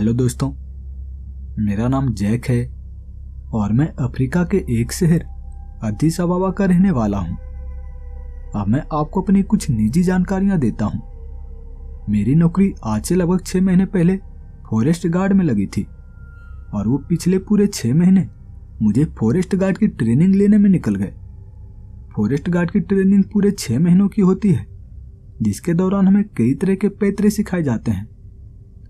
Hello दोस्तों, मेरा नाम जैक है और मैं अफ्रीका के एक शहर अदीस अबाबा का रहने वाला हूँ। अब मैं आपको अपनी कुछ निजी जानकारियाँ देता हूँ। मेरी नौकरी आज से लगभग छह महीने पहले फॉरेस्ट गार्ड में लगी थी और वो पिछले पूरे छह महीने मुझे फॉरेस्ट गार्ड की ट्रेनिंग लेने में निकल गए। फॉरेस्ट गार्ड की ट्रेनिंग पूरे छह महीनों की होती है, जिसके दौरान हमें कई तरह के पैतरे सिखाए जाते हैं।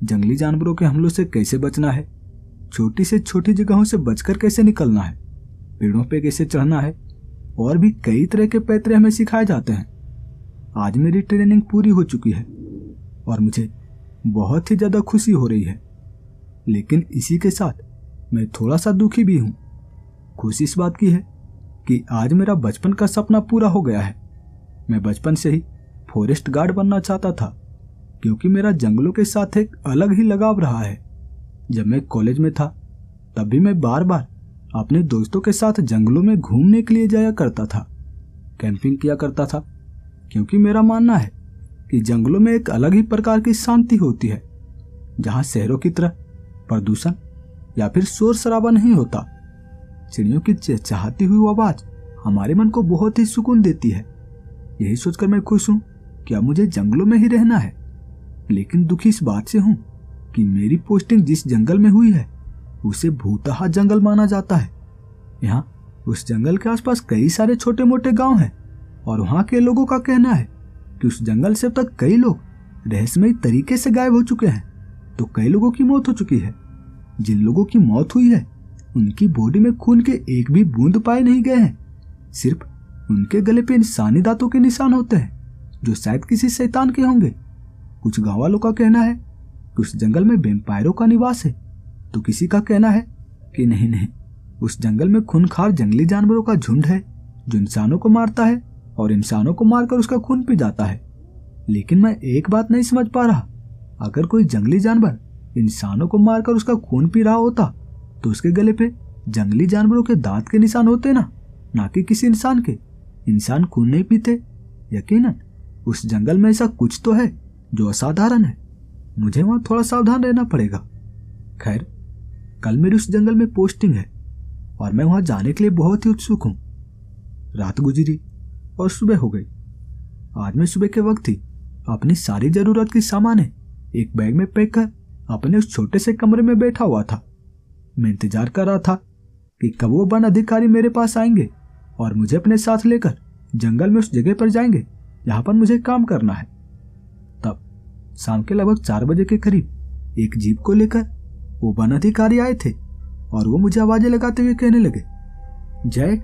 जंगली जानवरों के हमलों से कैसे बचना है? छोटी से छोटी जगहों से बचकर कैसे निकलना है? पेड़ों पे कैसे चढ़ना है? और भी कई तरह के पैतरे हमें सिखाए जाते हैं। आज मेरी ट्रेनिंग पूरी हो चुकी है और मुझे बहुत ही ज़्यादा खुशी हो रही है। लेकिन इसी के साथ मैं थोड़ा सा दुखी भी हूँ। खुशी इस बात की है कि आज मेरा बचपन का सपना पूरा हो गया है। मैं बचपन से ही फॉरेस्ट गार्ड बनना चाहता था। क्योंकि मेरा जंगलों के साथ एक अलग ही लगाव रहा है। जब मैं कॉलेज में था, तब भी मैं बार बार अपने दोस्तों के साथ जंगलों में घूमने के लिए जाया करता था, कैंपिंग किया करता था, क्योंकि मेरा मानना है कि जंगलों में एक अलग ही प्रकार की शांति होती है, जहाँ शहरों की तरह प्रदूषण या फिर शोर शराबा नहीं होता। चिड़ियों की चहचहाती हुई आवाज़ हमारे मन को बहुत ही सुकून देती है। यही सोचकर मैं खुश हूँ कि अब मुझे जंगलों में ही रहना है। लेकिन दुखी इस बात से हूँ कि मेरी पोस्टिंग जिस जंगल में हुई है, उसे भूतहा जंगल माना जाता है। यहाँ, उस जंगल के आसपास कई सारे छोटे मोटे गाँव हैं, और वहाँ के लोगों का कहना है कि उस जंगल से अब तक कई लोग रहस्यमय तरीके से गायब हो चुके हैं। तो कई लोगों की मौत हो चुकी है। जिन लोगों की मौत हुई है, उनकी बॉडी में खून के एक भी बूंद पाए नहीं गए हैं। सिर्फ़ उनके गले पे इंसानी दांतों के निशान होते हैं, जो शायद किसी शैतान के होंगे। कुछ गाँव वालों का कहना है कि उस जंगल में वेम्पायरों का निवास है। तो किसी का कहना है कि नहीं नहीं, उस जंगल में खूनखार जंगली जानवरों का झुंड है, जो इंसानों को मारता है और इंसानों को मारकर उसका खून पी जाता है। लेकिन मैं एक बात नहीं समझ पा रहा। अगर कोई जंगली जानवर इंसानों को मारकर उसका खून पी रहा होता तो उसके गले पे जंगली जानवरों के दांत के निशान होते ना? ना कि किसी इंसान के? इंसान खून नहीं पीते? यकीनन, उस जंगल में ऐसा कुछ तो है। जो असाधारण है। मुझे वहाँ थोड़ा सावधान रहना पड़ेगा। खैर, कल मेरी उस जंगल में पोस्टिंग है और मैं वहाँ जाने के लिए बहुत ही उत्सुक हूँ। रात गुजरी और सुबह हो गई। आज मैं सुबह के वक्त ही अपनी सारी ज़रूरत की सामान एक बैग में पैक कर अपने उस छोटे से कमरे में बैठा हुआ था। मैं इंतज़ार कर रहा था कि कब वो वन अधिकारी मेरे पास आएँगे और मुझे अपने साथ लेकर जंगल में उस जगह पर जाएँगे, जहाँ पर मुझे काम करना है। शाम के लगभग चार बजे के करीब एक जीप को लेकर वो वन अधिकारी आए थे और वो मुझे आवाज़ें लगाते हुए कहने लगे, जय,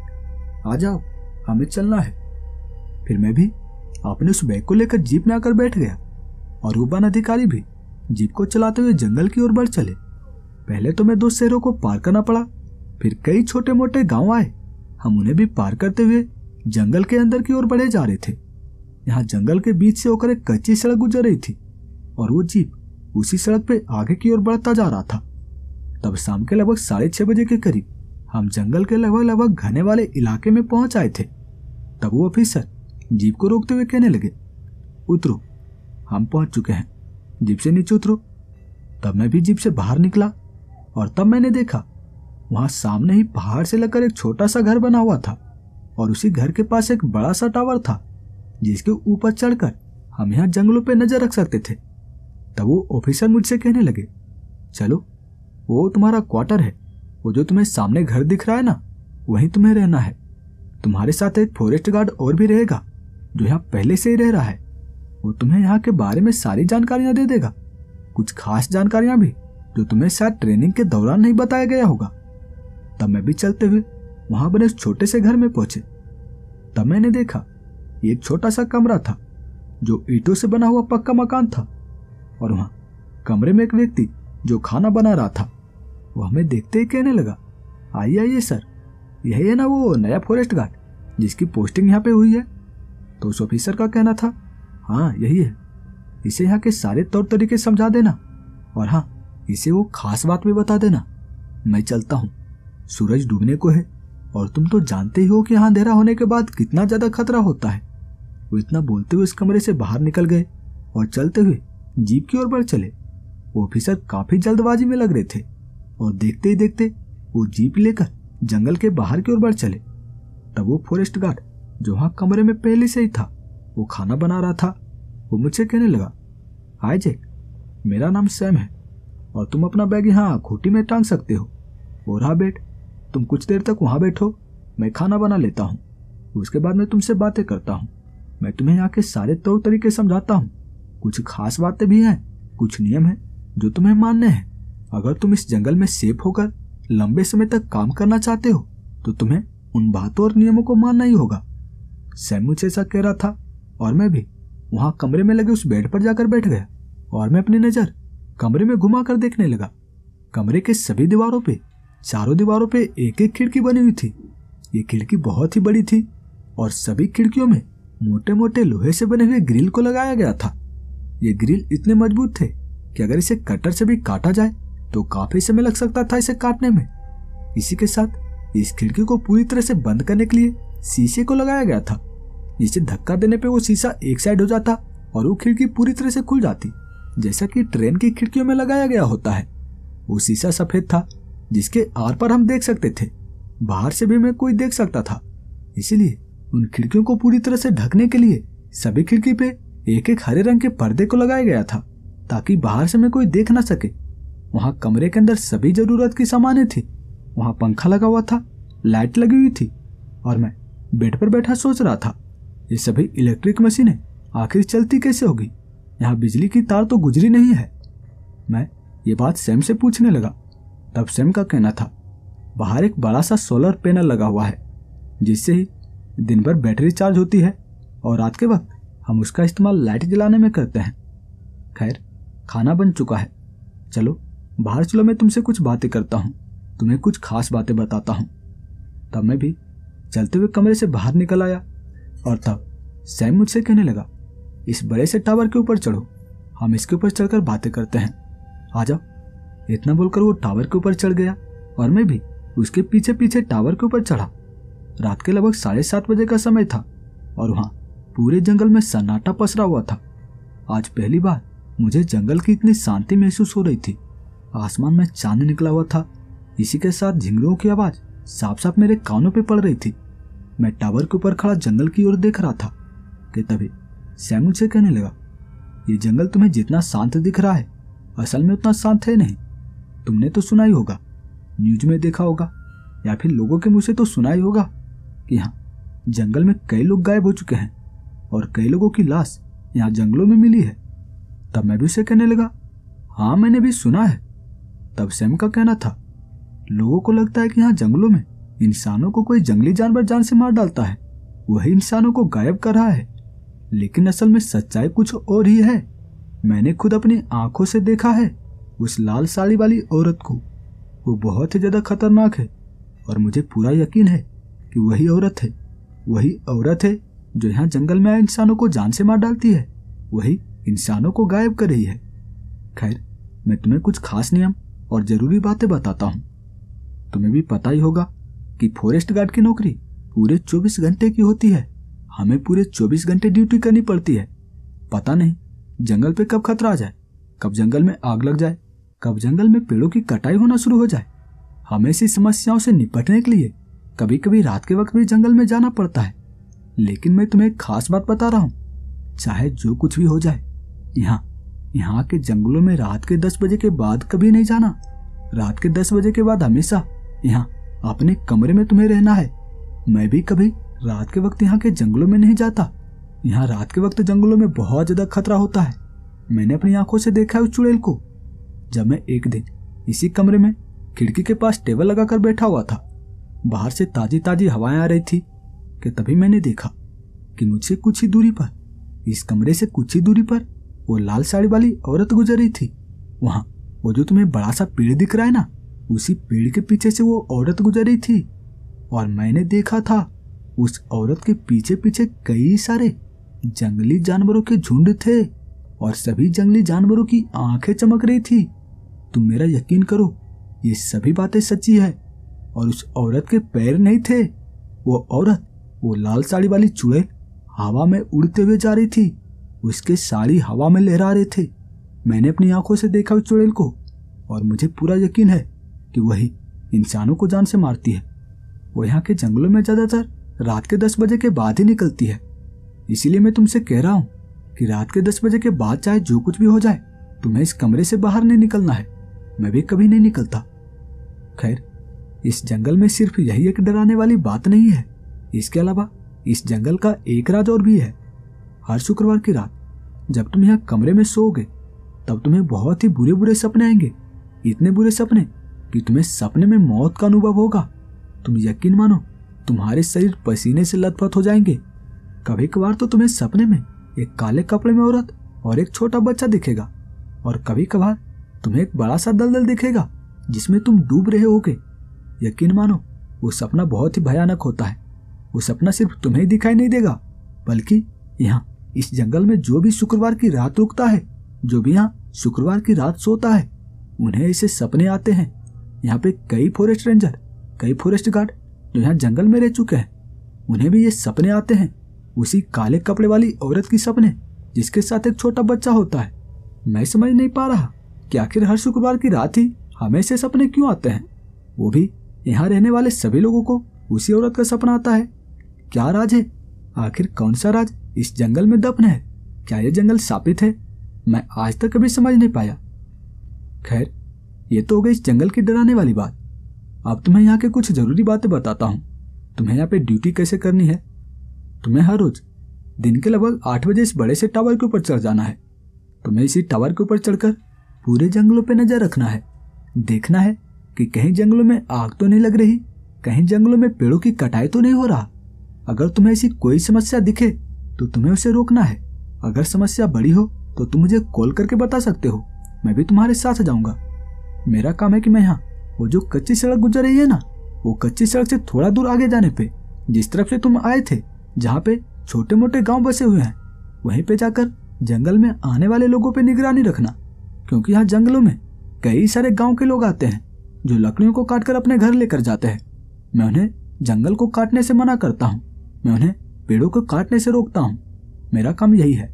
आ जाओ, हमें चलना है। फिर मैं भी अपने उस बैग को लेकर जीप में आकर बैठ गया और वो वन अधिकारी भी जीप को चलाते हुए जंगल की ओर बढ़ चले। पहले तो मैं दो शहरों को पार करना पड़ा, फिर कई छोटे मोटे गाँव आए। हम उन्हें भी पार करते हुए जंगल के अंदर की ओर बढ़े जा रहे थे। यहाँ जंगल के बीच से होकर एक कच्ची सड़क गुजर रही थी। और वो जीप उसी सड़क पे आगे की ओर बढ़ता जा रहा था। तब शाम के लगभग साढ़े छह बजे के करीब हम जंगल के लगभग लगभग घने वाले इलाके में पहुँच आए थे। तब वो ऑफिसर जीप को रोकते हुए कहने लगे, उतरो, हम पहुँच चुके हैं। जीप से नीचे उतरो। तब मैं भी जीप से बाहर निकला और तब मैंने देखा, वहाँ सामने ही पहाड़ से लगकर एक छोटा सा घर बना हुआ था और उसी घर के पास एक बड़ा सा टावर था, जिसके ऊपर चढ़कर हम यहाँ जंगलों पर नज़र रख सकते थे। तब वो ऑफिसर मुझसे कहने लगे, चलो, वो तुम्हारा क्वार्टर है, वो जो तुम्हें सामने घर दिख रहा है ना, वहीं तुम्हें रहना है। तुम्हारे साथ एक फॉरेस्ट गार्ड और भी रहेगा, जो यहाँ पहले से ही रह रहा है। वो तुम्हें यहाँ के बारे में सारी जानकारियाँ दे देगा, कुछ खास जानकारियाँ भी, जो तुम्हें शायद ट्रेनिंग के दौरान नहीं बताया गया होगा। तब मैं भी चलते हुए वहाँ बने छोटे से घर में पहुँचे। तब मैंने देखा एक छोटा सा कमरा था, जो ईटों से बना हुआ पक्का मकान था। और वहाँ कमरे में एक व्यक्ति जो खाना बना रहा था, वो हमें देखते ही कहने लगा, आइए आइए सर, यही है ना वो नया फॉरेस्ट गार्ड, जिसकी पोस्टिंग यहाँ पे हुई है? तो उस ऑफिसर का कहना था हाँ यही है, इसे यहाँ के सारे तौर तरीके समझा देना, और हाँ इसे वो खास बात भी बता देना, मैं चलता हूँ, सूरज डूबने को है, और तुम तो जानते ही हो कि यहाँ अंधेरा होने के बाद कितना ज़्यादा खतरा होता है। वो इतना बोलते हुए इस कमरे से बाहर निकल गए, और चलते हुए जीप की ओर बढ़ चले। ऑफिसर काफ़ी जल्दबाजी में लग रहे थे और देखते ही देखते वो जीप लेकर जंगल के बाहर की ओर बढ़ चले। तब वो फॉरेस्ट गार्ड, जो वहाँ कमरे में पहले से ही था, वो खाना बना रहा था। वो मुझसे कहने लगा, हाय जेक मेरा नाम सैम है और तुम अपना बैग यहाँ खूटी में टांग सकते हो। और हाँ बेट, तुम कुछ देर तक वहाँ बैठो, मैं खाना बना लेता हूँ। उसके बाद मैं तुमसे बातें करता हूँ। मैं तुम्हें यहाँ के सारे तौर तरीके समझाता हूँ। कुछ खास बातें भी हैं, कुछ नियम हैं, जो तुम्हें मानने हैं। अगर तुम इस जंगल में सेफ़ होकर लंबे समय तक काम करना चाहते हो तो तुम्हें उन बातों और नियमों को मानना ही होगा। सैम मुझे ऐसा कह रहा था, और मैं भी वहाँ कमरे में लगे उस बेड पर जाकर बैठ गया, और मैं अपनी नज़र कमरे में घुमा कर देखने लगा। कमरे के सभी दीवारों पे, चारों दीवारों पे एक एक खिड़की बनी हुई थी। ये खिड़की बहुत ही बड़ी थी, और सभी खिड़कियों में मोटे मोटे लोहे से बने हुए ग्रिल को लगाया गया था। ये ग्रिल इतने मज़बूत थे कि अगर इसे कटर से भी काटा जाए तो काफ़ी समय लग सकता था इसे काटने में। इसी के साथ इस खिड़की को पूरी तरह से बंद करने के लिए शीशे को लगाया गया था। जिसे धक्का देने पे वो शीशा एक साइड हो जाता और वो खिड़की पूरी तरह से खुल जाती, जैसा कि ट्रेन की खिड़कियों में लगाया गया होता है। वो शीशा सफ़ेद था, जिसके आर पर हम देख सकते थे। बाहर से भी मैं कोई देख सकता था। इसीलिए उन खिड़कियों को पूरी तरह से ढकने के लिए सभी खिड़की पे एक एक हरे रंग के पर्दे को लगाया गया था, ताकि बाहर से मैं कोई देख ना सके। वहाँ कमरे के अंदर सभी ज़रूरत की सामानें थी। वहाँ पंखा लगा हुआ था, लाइट लगी हुई थी, और मैं बेड पर बैठा सोच रहा था, ये सभी इलेक्ट्रिक मशीनें आखिर चलती कैसे होगी? यहाँ बिजली की तार तो गुजरी नहीं है। मैं ये बात सैम से पूछने लगा। तब सैम का कहना था, बाहर एक बड़ा सा सोलर पैनल लगा हुआ है, जिससे ही दिन भर बैटरी चार्ज होती है, और रात के वक्त हम उसका इस्तेमाल लाइट जलाने में करते हैं। खैर, खाना बन चुका है। चलो, बाहर चलो, मैं तुमसे कुछ बातें करता हूँ। तुम्हें कुछ खास बातें बताता हूँ। तब मैं भी चलते हुए कमरे से बाहर निकल आया और तब सैम मुझसे कहने लगा, इस बड़े से टावर के ऊपर चढ़ो। हम इसके ऊपर चढ़कर बातें करते हैं। आ जाओ। इतना बोलकर वो टावर के ऊपर चढ़ गया और मैं भी उसके पीछे पीछे टावर के ऊपर चढ़ा। रात के लगभग साढ़े सात बजे का समय था और वहाँ पूरे जंगल में सन्नाटा पसरा हुआ था। आज पहली बार मुझे जंगल की इतनी शांति महसूस हो रही थी। आसमान में चाँद निकला हुआ था। इसी के साथ झिंगुरों की आवाज़ साफ़ साफ़ मेरे कानों पर पड़ रही थी। मैं टावर के ऊपर खड़ा जंगल की ओर देख रहा था कि तभी सैम मुझसे कहने लगा, ये जंगल तुम्हें जितना शांत दिख रहा है, असल में उतना शांत है नहीं। तुमने तो सुना ही होगा, न्यूज़ में देखा होगा, या फिर लोगों के मुँह से तो सुना ही होगा कि हाँ जंगल में कई लोग गायब हो चुके हैं। और कई लोगों की लाश यहाँ जंगलों में मिली है। तब मैं भी उसे कहने लगा हाँ मैंने भी सुना है। तब सैम का कहना था, लोगों को लगता है कि यहाँ जंगलों में इंसानों को कोई जंगली जानवर जान से मार डालता है। वही इंसानों को गायब कर रहा है। लेकिन असल में सच्चाई कुछ और ही है। मैंने खुद अपनी आँखों से देखा है उस लाल साड़ी वाली औरत को। वो बहुत ही ज़्यादा खतरनाक है और मुझे पूरा यकीन है कि वही औरत है। वही औरत है जो यहाँ जंगल में आए इंसानों को जान से मार डालती है, वही इंसानों को गायब कर रही है। खैर, मैं तुम्हें कुछ खास नियम और ज़रूरी बातें बताता हूँ। तुम्हें भी पता ही होगा कि फॉरेस्ट गार्ड की नौकरी पूरे 24 घंटे की होती है। हमें पूरे 24 घंटे ड्यूटी करनी पड़ती है। पता नहीं, जंगल पे कब खतरा आ जाए, कब जंगल में आग लग जाए, कब जंगल में पेड़ों की कटाई होना शुरू हो जाए। हमें ऐसी समस्याओं से निपटने के लिए कभी कभी रात के वक्त भी जंगल में जाना पड़ता है। लेकिन मैं तुम्हें एक खास बात बता रहा हूँ। चाहे जो कुछ भी हो जाए, यहाँ यहाँ के जंगलों में रात के दस बजे के बाद कभी नहीं जाना। रात के दस बजे के बाद हमेशा, यहाँ, अपने कमरे में तुम्हें रहना है। मैं भी कभी रात के वक्त यहाँ के जंगलों में नहीं जाता। यहाँ रात के वक्त जंगलों में बहुत ज़्यादा खतरा होता है। मैंने अपनी आँखों से देखा है उस चुड़ैल को। जब मैं एक दिन इसी कमरे में खिड़की के पास टेबल लगाकर बैठा हुआ था, बाहर से ताजी ताजी हवाएँ आ रही थी कि तभी मैंने देखा कि मुझसे कुछ ही दूरी पर, इस कमरे से कुछ ही दूरी पर, वो लाल साड़ी वाली औरत गुजर रही थी। वहाँ, वो जो तुम्हें बड़ा सा पेड़ दिख रहा है ना, उसी पेड़ के पीछे से वो औरत गुजर रही थी। और मैंने देखा था, उस औरत के पीछे पीछे कई सारे जंगली जानवरों के झुंड थे, और सभी जंगली जानवरों की आँखें चमक रही थी। तुम मेरा यकीन करो, ये सभी बातें सच्ची है, और उस औरत के पैर नहीं थे। वो औरत वो लाल साड़ी वाली चुड़ैल हवा में उड़ते हुए जा रही थी। उसके साड़ी हवा में लहरा रहे थे। मैंने अपनी आँखों से देखा उस चुड़ैल को और मुझे पूरा यकीन है कि वही इंसानों को जान से मारती है। वो यहाँ के जंगलों में ज़्यादातर रात के दस बजे के बाद ही निकलती है। इसीलिए मैं तुमसे कह रहा हूँ कि रात के दस बजे के बाद चाहे जो कुछ भी हो जाए, तुम्हें इस कमरे से बाहर नहीं निकलना है। मैं भी कभी नहीं निकलता। खैर, इस जंगल में सिर्फ़ यही एक डराने वाली बात नहीं है। इसके अलावा इस जंगल का एक राज और भी है। हर शुक्रवार की रात, जब तुम यहाँ कमरे में सोओगे, तब तुम्हें बहुत ही बुरे बुरे सपने आएँगे। इतने बुरे सपने कि तुम्हें सपने में मौत का अनुभव होगा। तुम यकीन मानो, तुम्हारे शरीर पसीने से लथपथ हो जाएँगे। कभी कभार तो तुम्हें सपने में एक काले कपड़े में औरत और एक छोटा बच्चा दिखेगा, और कभी कभार तुम्हें एक बड़ा सा दलदल दिखेगा, जिसमें तुम डूब रहे होगे। यकीन मानो, वो सपना बहुत ही भयानक होता है। वो सपना सिर्फ़ तुम्हें दिखाई नहीं देगा, बल्कि यहाँ इस जंगल में जो भी शुक्रवार की रात रुकता है, जो भी यहाँ शुक्रवार की रात सोता है, उन्हें ऐसे सपने आते हैं। यहाँ पे कई फॉरेस्ट रेंजर कई फॉरेस्ट गार्ड जो यहाँ जंगल में रह चुके हैं, उन्हें भी ये सपने आते हैं। उसी काले कपड़े वाली औरत की सपने, जिसके साथ एक छोटा बच्चा होता है। मैं समझ नहीं पा रहा कि आखिर हर शुक्रवार की रात ही हमें से सपने क्यों आते हैं। वो भी यहाँ रहने वाले सभी लोगों को उसी औरत का सपना आता है। क्या राज है? आखिर कौन सा राज? इस जंगल में दफन है। क्या यह जंगल सापित है? मैं आज तक कभी समझ नहीं पाया। खैर, ये तो हो गई इस जंगल की डराने वाली बात। अब तुम्हें यहाँ के कुछ ज़रूरी बातें बताता हूँ। तुम्हें यहाँ पे ड्यूटी कैसे करनी है? तुम्हें हर रोज दिन के लगभग आठ बजे इस बड़े से टावर के ऊपर चढ़ जाना है। तुम्हें इसी टावर के ऊपर चढ़कर पूरे जंगलों पर नज़र रखना है। देखना है कि कहीं जंगलों में आग तो नहीं लग रही, कहीं जंगलों में पेड़ों की कटाई तो नहीं हो रहा। अगर तुम्हें ऐसी कोई समस्या दिखे तो तुम्हें उसे रोकना है। अगर समस्या बड़ी हो तो तुम मुझे कॉल करके बता सकते हो। मैं भी तुम्हारे साथ जाऊँगा। मेरा काम है कि मैं यहाँ, वो जो कच्ची सड़क गुजर रही है ना, वो कच्ची सड़क से थोड़ा दूर आगे जाने पे, जिस तरफ़ से तुम आए थे, जहाँ पे छोटे मोटे गाँव बसे हुए हैं, वहीं पे जाकर जंगल में आने वाले लोगों पे निगरानी रखना, क्योंकि यहाँ जंगलों में कई सारे गाँव के लोग आते हैं, जो लकड़ियों को काटकर अपने घर लेकर जाते हैं। मैं उन्हें जंगल को काटने से मना करता हूँ। मैं उन्हें पेड़ों को काटने से रोकता हूँ। मेरा काम यही है।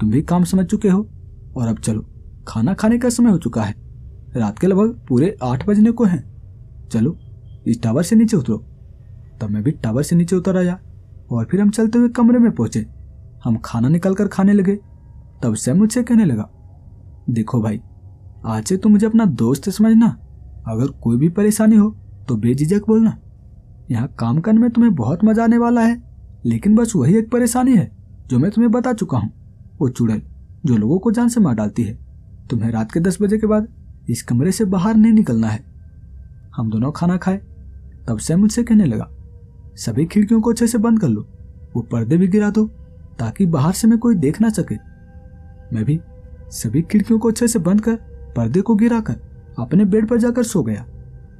तुम भी काम समझ चुके हो। और अब चलो, खाना खाने का समय हो चुका है। रात के लगभग पूरे आठ बजने को हैं। चलो, इस टावर से नीचे उतरो। तब मैं भी टावर से नीचे उतर आया और फिर हम चलते हुए कमरे में पहुँचे। हम खाना निकल कर खाने लगे। तब से मुझसे कहने लगा, देखो भाई, आज से तुम मुझे अपना दोस्त समझना। अगर कोई भी परेशानी हो तो बेझिझक बोलना। यहाँ काम करने में तुम्हें बहुत मज़ा आने वाला है। लेकिन बस वही एक परेशानी है, जो मैं तुम्हें बता चुका हूँ। वो चुड़ैल, जो लोगों को जान से मार डालती है। तुम्हें रात के दस बजे के बाद इस कमरे से बाहर नहीं निकलना है। हम दोनों खाना खाए, तब से मुझसे कहने लगा, सभी खिड़कियों को अच्छे से बंद कर लो, वो पर्दे भी गिरा दो, ताकि बाहर से मैं कोई देख ना सके। मैं भी सभी खिड़कियों को अच्छे से बंद कर, पर्दे को गिरा कर अपने बेड पर जाकर सो गया।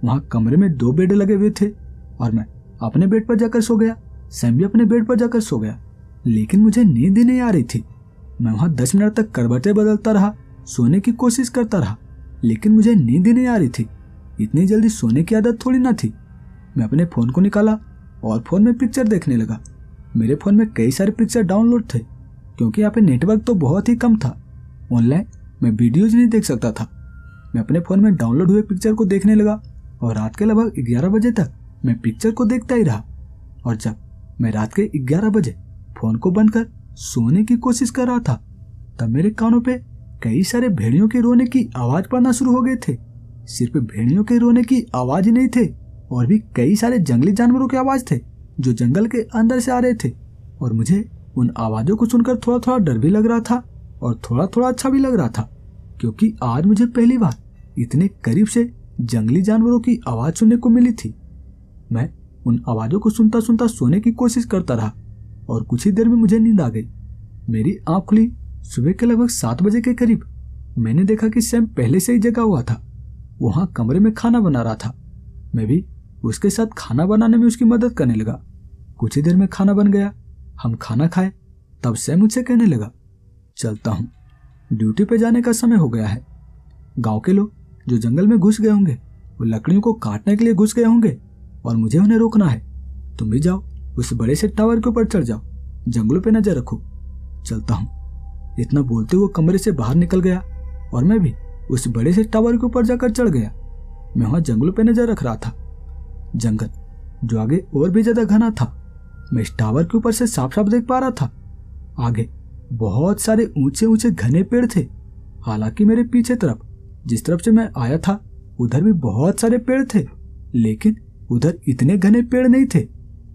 वहाँ कमरे में दो बेड लगे हुए थे, और मैं अपने बेड पर जाकर सो गया। सैम भी अपने बेड पर जाकर सो गया। लेकिन मुझे नींद ही नहीं आ रही थी। मैं वहाँ दस मिनट तक करबटे बदलता रहा, सोने की कोशिश करता रहा, लेकिन मुझे नींद ही नहीं आ रही थी। इतनी जल्दी सोने की आदत थोड़ी ना थी। मैं अपने फ़ोन को निकाला और फ़ोन में पिक्चर देखने लगा। मेरे फ़ोन में कई सारे पिक्चर डाउनलोड थे, क्योंकि यहाँ पे नेटवर्क तो बहुत ही कम था। ऑनलाइन मैं वीडियोज़ नहीं देख सकता था। मैं अपने फ़ोन में डाउनलोड हुए पिक्चर को देखने लगा और रात के लगभग ग्यारह बजे तक मैं पिक्चर को देखता ही रहा। और जब मैं रात के ग्यारह बजे फ़ोन को बंद कर सोने की कोशिश कर रहा था। तब मेरे कानों पे कई सारे भेड़ियों के रोने की आवाज़ पड़ना शुरू हो गए थे। सिर्फ़ भेड़ियों के रोने की आवाज़ ही नहीं थे, और भी कई सारे जंगली जानवरों की आवाज़ थे जो जंगल के अंदर से आ रहे थे। और मुझे उन आवाजों को सुनकर थोड़ा थोड़ा डर भी लग रहा था और थोड़ा थोड़ा अच्छा भी लग रहा था, क्योंकि आज मुझे पहली बार इतने करीब से जंगली जानवरों की आवाज़ सुनने को मिली थी। मैं उन आवाजों को सुनता सुनता सोने की कोशिश करता रहा और कुछ ही देर में मुझे नींद आ गई। मेरी आँख खुली। सुबह के लगभग सात बजे के करीब मैंने देखा कि सैम पहले से ही जगा हुआ था। वहाँ कमरे में खाना बना रहा था। मैं भी उसके साथ खाना बनाने में उसकी मदद करने लगा। कुछ ही देर में खाना बन गया। हम खाना खाए, तब सैम मुझसे कहने लगा, चलता हूँ। ड्यूटी पे जाने का समय हो गया है। गाँव के लोग जो जंगल में घुस गए होंगे, वो लकड़ियों को काटने के लिए घुस गए होंगे। और मुझे उन्हें रोकना है। तुम भी जाओ, उस बड़े से टावर के ऊपर चढ़ जाओ। जंगलों पे नज़र रखो। चलता हूँ। इतना बोलते हुए कमरे से बाहर निकल गया और मैं भी उस बड़े से टावर के ऊपर जाकर चढ़ गया। मैं वहाँ जंगलों पे नज़र रख रहा था। जंगल, जो आगे और भी ज़्यादा घना था। मैं इस टावर के ऊपर से साफ़ साफ़ देख पा रहा था। आगे बहुत सारे ऊँचे ऊँचे घने पेड़ थे। हालाँकि मेरे पीछे तरफ़, जिस तरफ़ से मैं आया था, उधर भी बहुत सारे पेड़ थे। लेकिन उधर इतने घने पेड़ नहीं थे।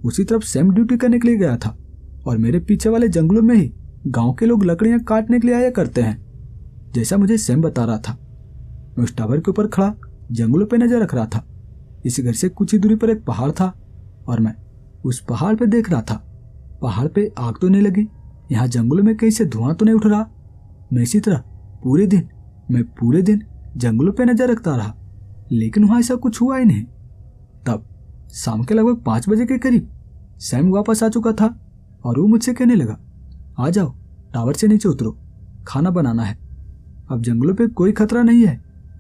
उसी तरफ़ सेम ड्यूटी करने के लिए गया था। और मेरे पीछे वाले जंगलों में ही गाँव के लोग लकड़ियाँ काटने के लिए आया करते हैं, जैसा मुझे सेम बता रहा था। मैं उस टावर के ऊपर खड़ा जंगलों पर नज़र रख रहा था। इस घर से कुछ ही दूरी पर एक पहाड़ था और मैं उस पहाड़ पर देख रहा था। पहाड़ पे आग तो नहीं लगी, यहाँ जंगलों में कहीं से धुआँ तो नहीं उठ रहा। मैं इसी तरह पूरे दिन, मैं पूरे दिन जंगलों पर नज़र रखता रहा, लेकिन वहाँ ऐसा कुछ हुआ ही नहीं। शाम के लगभग पाँच बजे के करीब सैम वापस आ चुका था और वो मुझसे कहने लगा, आ जाओ, टावर से नीचे उतरो, खाना बनाना है। अब जंगलों पे कोई खतरा नहीं है,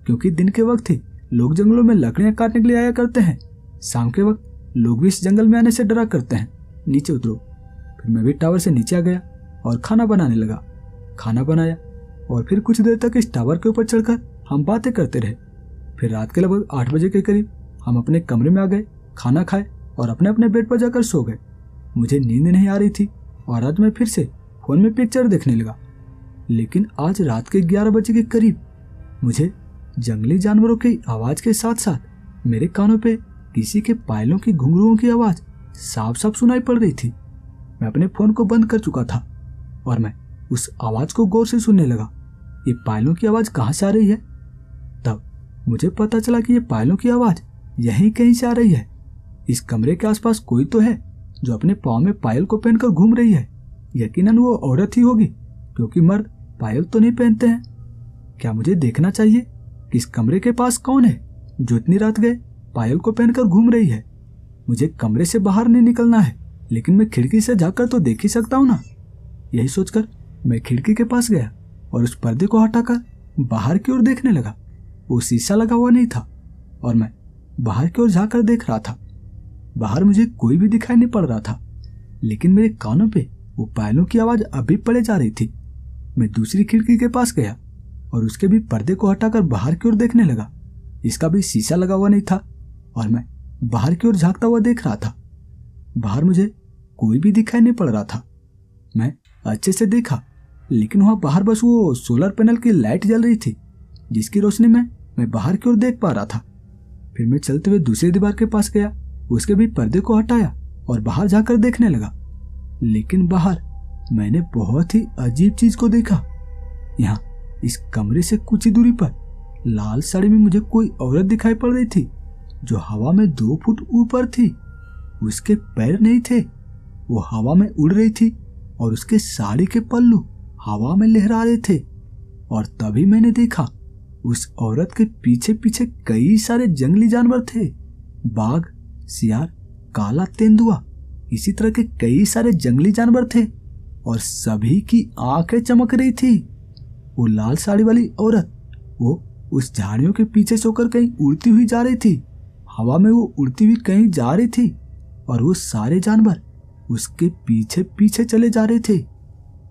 क्योंकि दिन के वक्त ही लोग जंगलों में लकड़ियाँ काटने के लिए आया करते हैं। शाम के वक्त लोग भी इस जंगल में आने से डरा करते हैं। नीचे उतरो। फिर मैं भी टावर से नीचे आ गया और खाना बनाने लगा। खाना बनाया और फिर कुछ देर तक इस टावर के ऊपर चढ़कर हम बातें करते रहे। फिर रात के लगभग आठ बजे के करीब हम अपने कमरे में आ गए खाना खाए और अपने अपने बेड पर जाकर सो गए। मुझे नींद नहीं आ रही थी और आज मैं फिर से फ़ोन में पिक्चर देखने लगा। लेकिन आज रात के ग्यारह बजे के करीब मुझे जंगली जानवरों की आवाज़ के साथ साथ मेरे कानों पे किसी के पायलों की घुंघरुओं की आवाज़ साफ़ साफ़ सुनाई पड़ रही थी। मैं अपने फ़ोन को बंद कर चुका था और मैं उस आवाज़ को गौर से सुनने लगा, ये पायलों की आवाज़ कहाँ से आ रही है? तब मुझे पता चला कि ये पायलों की आवाज़ यहीं कहीं से आ रही है। इस कमरे के आसपास कोई तो है जो अपने पाँव में पायल को पहनकर घूम रही है। यकीनन वो औरत ही होगी, क्योंकि मर्द पायल तो नहीं पहनते हैं। क्या मुझे देखना चाहिए कि इस कमरे के पास कौन है जो इतनी रात गए पायल को पहनकर घूम रही है? मुझे कमरे से बाहर नहीं निकलना है, लेकिन मैं खिड़की से जाकर तो देख ही सकता हूँ ना। यही सोचकर मैं खिड़की के पास गया और उस पर्दे को हटाकर बाहर की ओर देखने लगा। वो शीशा लगा हुआ नहीं था और मैं बाहर की ओर जाकर देख रहा था। बाहर मुझे कोई भी दिखाई नहीं पड़ रहा था, लेकिन मेरे कानों पे वो पायलों की आवाज़ अभी पड़े जा रही थी। मैं दूसरी खिड़की के पास गया और उसके भी पर्दे को हटाकर बाहर की ओर देखने लगा। इसका भी शीशा लगा हुआ नहीं था और मैं बाहर की ओर झांकता हुआ देख रहा था। बाहर मुझे कोई भी दिखाई नहीं पड़ रहा था। मैं अच्छे से देखा, लेकिन वहाँ बाहर बस वो सोलर पैनल की लाइट जल रही थी, जिसकी रोशनी में मैं बाहर की ओर देख पा रहा था। फिर मैं चलते हुए दूसरी दीवार के पास गया उसके भी पर्दे को हटाया और बाहर जाकर देखने लगा। लेकिन बाहर मैंने बहुत ही अजीब चीज़ को देखा। यहाँ इस कमरे से कुछ ही दूरी पर लाल साड़ी में मुझे कोई औरत दिखाई पड़ रही थी, जो हवा में दो फुट ऊपर थी। उसके पैर नहीं थे, वो हवा में उड़ रही थी और उसके साड़ी के पल्लू हवा में लहरा रहे थे। और तभी मैंने देखा उस औरत के पीछे पीछे कई सारे जंगली जानवर थे, बाघ सियार, काला तेंदुआ, इसी तरह के कई सारे जंगली जानवर थे और सभी की आँखें चमक रही थी। वो लाल साड़ी वाली औरत, वो उस झाड़ियों के पीछे सोकर कहीं उड़ती हुई जा रही थी, हवा में वो उड़ती हुई कहीं जा रही थी और वो सारे जानवर उसके पीछे पीछे चले जा रहे थे।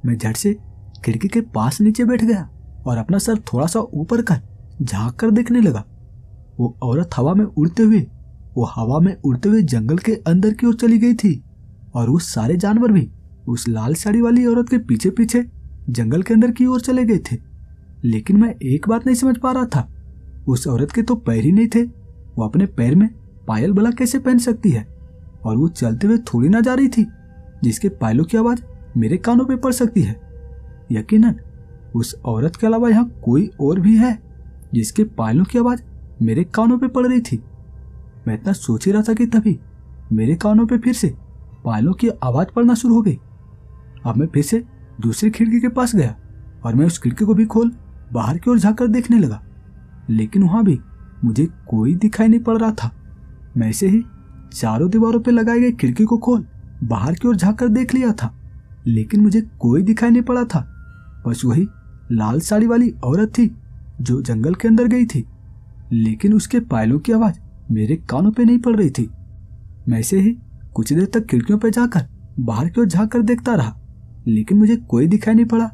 मैं झट से खिड़की के पास नीचे बैठ गया और अपना सर थोड़ा सा ऊपर कर झाँक कर देखने लगा। वो औरत हवा में उड़ते हुए वो हवा में उड़ते हुए जंगल के अंदर की ओर चली गई थी और वो सारे जानवर भी उस लाल साड़ी वाली औरत के पीछे पीछे जंगल के अंदर की ओर चले गए थे। लेकिन मैं एक बात नहीं समझ पा रहा था। उस औरत के तो पैर ही नहीं थे। वो अपने पैर में पायल भला कैसे पहन सकती है? और वो चलते हुए थोड़ी ना जा रही थी, जिसके पायलों की आवाज़ मेरे कानों पे पड़ सकती है। यकीनन, उस औरत के अलावा यहाँ कोई और भी है, जिसके पायलों की आवाज़ मेरे कानों पे पड़ रही थी। मैं इतना सोच ही रहा था कि तभी मेरे कानों पे फिर से पायलों की आवाज़ पड़ना शुरू हो गई। अब मैं फिर से दूसरी खिड़की के पास गया और मैं उस खिड़की को भी खोल बाहर की ओर झाकर देखने लगा। लेकिन वहाँ भी मुझे कोई दिखाई नहीं पड़ रहा था। मैं ऐसे ही चारों दीवारों पर लगाई गई खिड़की को खोल बाहर की ओर झाकर देख लिया था। लेकिन मुझे कोई दिखाई नहीं पड़ा था। बस वही लाल साड़ी वाली औरत थी जो जंगल के अंदर गई थी। लेकिन उसके पायलों की आवाज़ मेरे कानों पे नहीं पड़ रही थी। मैं ऐसे ही कुछ देर तक खिड़कियों पर जाकर बाहर की ओर झाँक कर देखता रहा, लेकिन मुझे कोई दिखाई नहीं पड़ा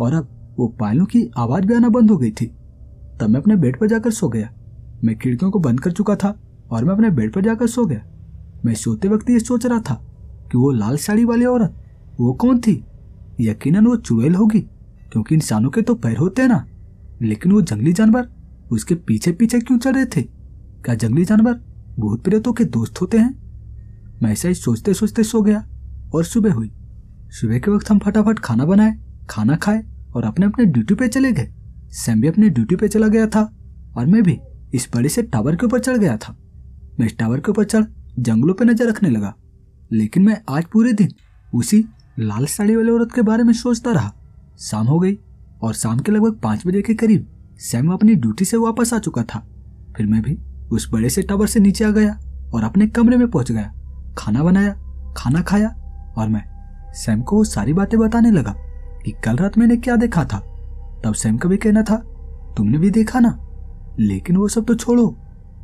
और अब वो पायलों की आवाज़ भी आना बंद हो गई थी। तब मैं अपने बेड पर जाकर सो गया। मैं खिड़कियों को बंद कर चुका था और मैं अपने बेड पर जाकर सो गया। मैं सोते वक्त ये सोच रहा था कि वो लाल साड़ी वाली औरत, वो कौन थी? यकीनन वो चुड़ैल होगी, क्योंकि इंसानों के तो पैर होते हैं ना। लेकिन वो जंगली जानवर उसके पीछे पीछे क्यों चल रहे थे? क्या जंगली जानवर भूत प्रेतों के दोस्त होते हैं? मैं ऐसा ही सोचते सोचते सो गया और सुबह हुई। सुबह के वक्त हम फटाफट खाना बनाए, खाना खाए और अपने अपने ड्यूटी पे चले गए। सैम भी अपने ड्यूटी पे चला गया था और मैं भी इस बड़े से टावर के ऊपर चढ़ गया था। मैं इस टावर के ऊपर चढ़ जंगलों पर नज़र रखने लगा। लेकिन मैं आज पूरे दिन उसी लाल साड़ी वाले औरत के बारे में सोचता रहा। शाम हो गई और शाम के लगभग पाँच बजे के करीब सैम अपनी ड्यूटी से वापस आ चुका था। फिर मैं भी उस बड़े से टावर से नीचे आ गया और अपने कमरे में पहुँच गया। खाना बनाया, खाना खाया और मैं सैम को सारी बातें बताने लगा कि कल रात मैंने क्या देखा था। तब सैम का भी कहना था, तुमने भी देखा ना? लेकिन वो सब तो छोड़ो।